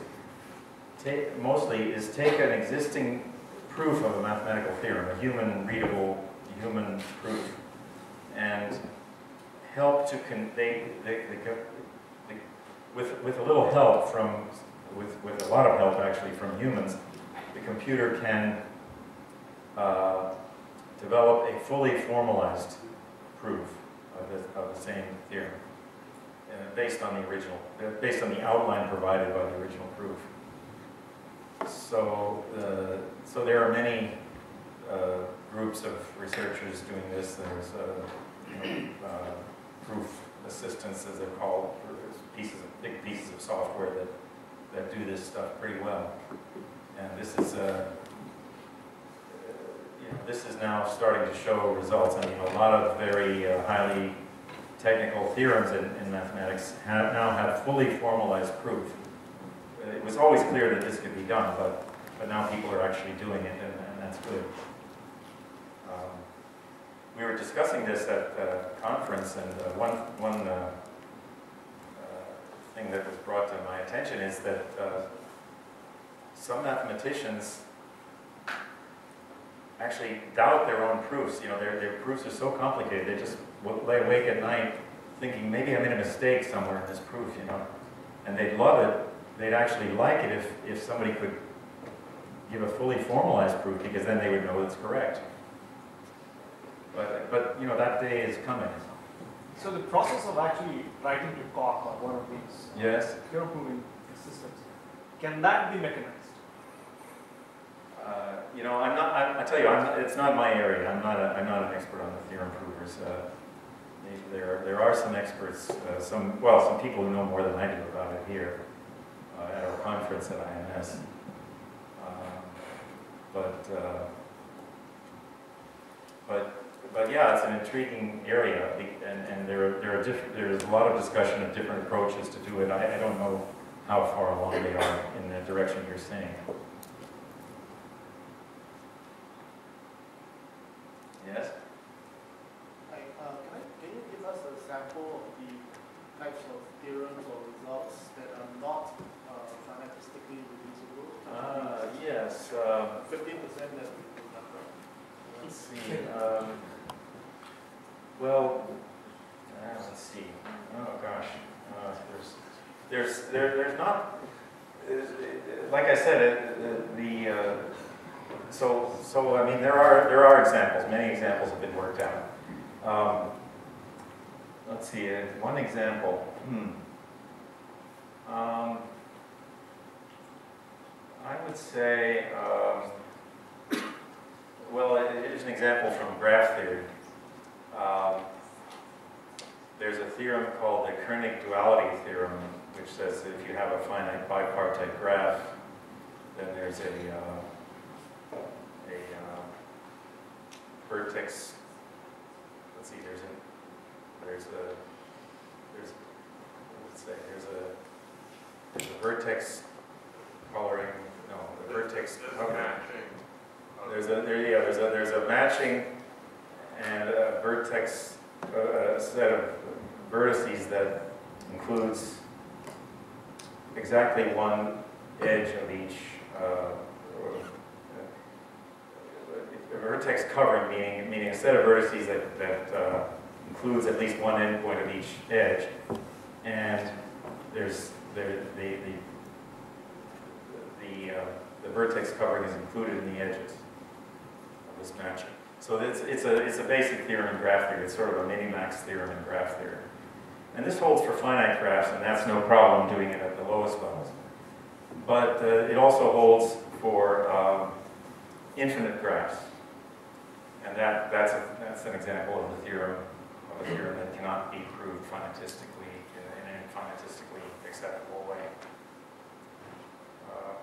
take, mostly is take an existing proof of a mathematical theorem, a human readable, human proof, and help to con, they, they, they, they- with, with a little help from, with, with a lot of help actually from humans, the computer can uh, develop a fully formalized proof of the, of the same theorem, uh, based on the original, uh, based on the outline provided by the original proof. So, uh, so there are many uh, groups of researchers doing this. There's uh, you know, uh, proof assistants, as they're called, pieces of, big pieces of software that, that do this stuff pretty well. And this is, uh, this is now starting to show results. I mean, a lot of very uh, highly technical theorems in, in mathematics have, now have fully formalized proof. It was always clear that this could be done, but, but now people are actually doing it, and, and that's good. Um, we were discussing this at a conference, and uh, one, one uh, uh, thing that was brought to my attention is that uh, some mathematicians actually doubt their own proofs. You know, their, their proofs are so complicated, they just lay awake at night thinking, maybe I made a mistake somewhere in this proof, you know. And they'd love it, they'd actually like it if, if somebody could give a fully formalized proof, because then they would know it's correct. But, but, you know, that day is coming. So the process of actually writing to Coq or one of these Yes? theorem proving systems, can that be mechanized? Uh, You know, I'm not, I, I tell you, I'm, it's not my area, I'm not, a, I'm not an expert on the theorem provers. Uh, There, there are some experts, uh, some, well, some people who know more than I do about it here uh, at our conference at IMS. Um, But, uh, but, but yeah, it's an intriguing area, and, and there, are- there are different, there's a lot of discussion of different approaches to do it. I, I don't know how far along they are in the direction you're saying. Yes? Hi, uh, can I, can you give us a sample of the types of theorems or results that are not uh, finitistically reducible? Uh, yes, uh, Fifteen percent that we let's see, um, well, uh, let's see, oh gosh, uh, there's, there's, there, there's not, uh, like I said, it- the, uh, so, so, I mean, there are, there are examples, many examples have been worked out. Um, Let's see, uh, one example, hmm. Um, I would say, um, well, here's an example from graph theory. Um, There's a theorem called the Koenig duality theorem, which says that if you have a finite bipartite graph, then there's a, uh, a uh, vertex, let's see, there's a, there's a, there's, let's say, there's a, there's a vertex coloring, no, the vertex, okay. There's a, there, yeah, there's a, there's a matching and a vertex, uh, a set of vertices that includes exactly one edge of each, uh, vertex covering, meaning, meaning a set of vertices that, that uh, includes at least one endpoint of each edge. And there's, there, the, the, the, uh, the vertex covering is included in the edges of this matching. So it's, it's, a, it's a basic theorem in graph theory. It's sort of a minimax theorem in graph theory. And this holds for finite graphs, and that's no problem doing it at the lowest levels. But uh, it also holds for um, infinite graphs. And that, that's, a, that's an example of the theorem, of a theorem that cannot be proved finitistically in, in finitistically acceptable way. Um,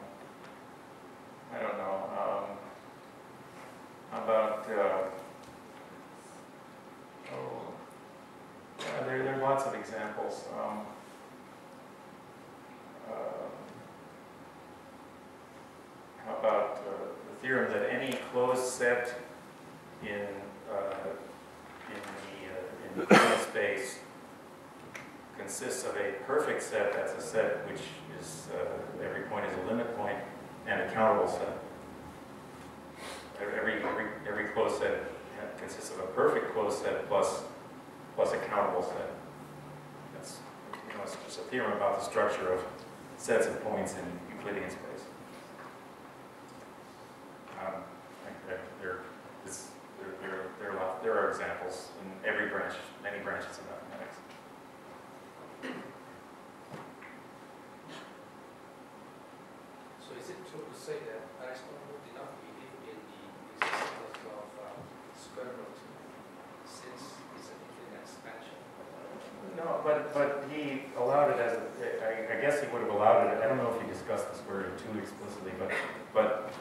I don't know. Um, how about, uh, oh, yeah, there, there are lots of examples. Um, uh, how about uh, the theorem that any closed set in, uh, in the, uh, in Lie space consists of a perfect set, that's a set which is, uh, every point is a limit point, and a countable set. Every, every, every closed set consists of a perfect closed set plus, plus a countable set. That's, you know, it's just a theorem about the structure of sets of points in Euclidean space. Um, I think that there, is, there, there, there are, lot- there are examples in every branch, many branches of mathematics. So is it true to say that Aristotle did not believe in the existence of uh, square root since it's an infinite expansion? No, but, but he allowed it as, a- I, I guess he would have allowed it, I don't know if he discussed the square root too explicitly, but, but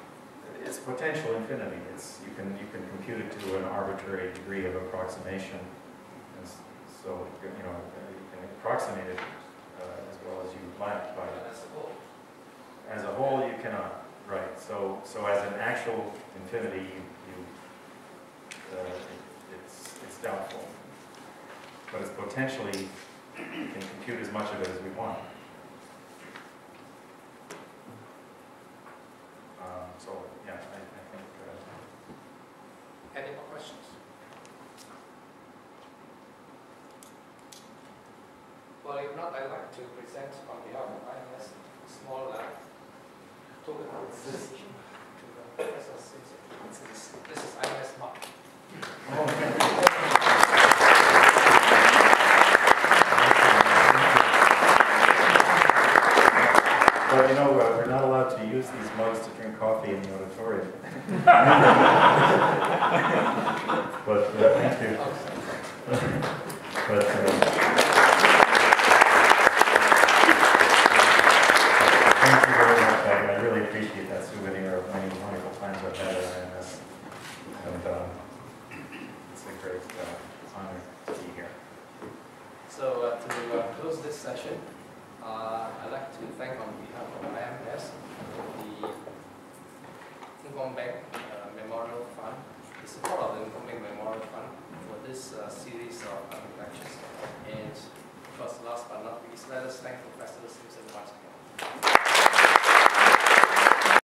it's potential infinity. It's, you can, you can compute it to an arbitrary degree of approximation. And so, you know, you can approximate it uh, as well as you like, but But as a whole, you cannot, right? So, so as an actual infinity, you, you, uh, it- it's, it's doubtful. But it's potentially, we can compute as much of it as we want. Um, so, yeah, I, think, uh, any more questions? Well, if not, I'd like to present on behalf of IMS a small uh, token of to the Professor Simpson. This is, this is IMS mark. Well, you know, uh, we're not allowed to use these mugs to drink coffee in the auditorium.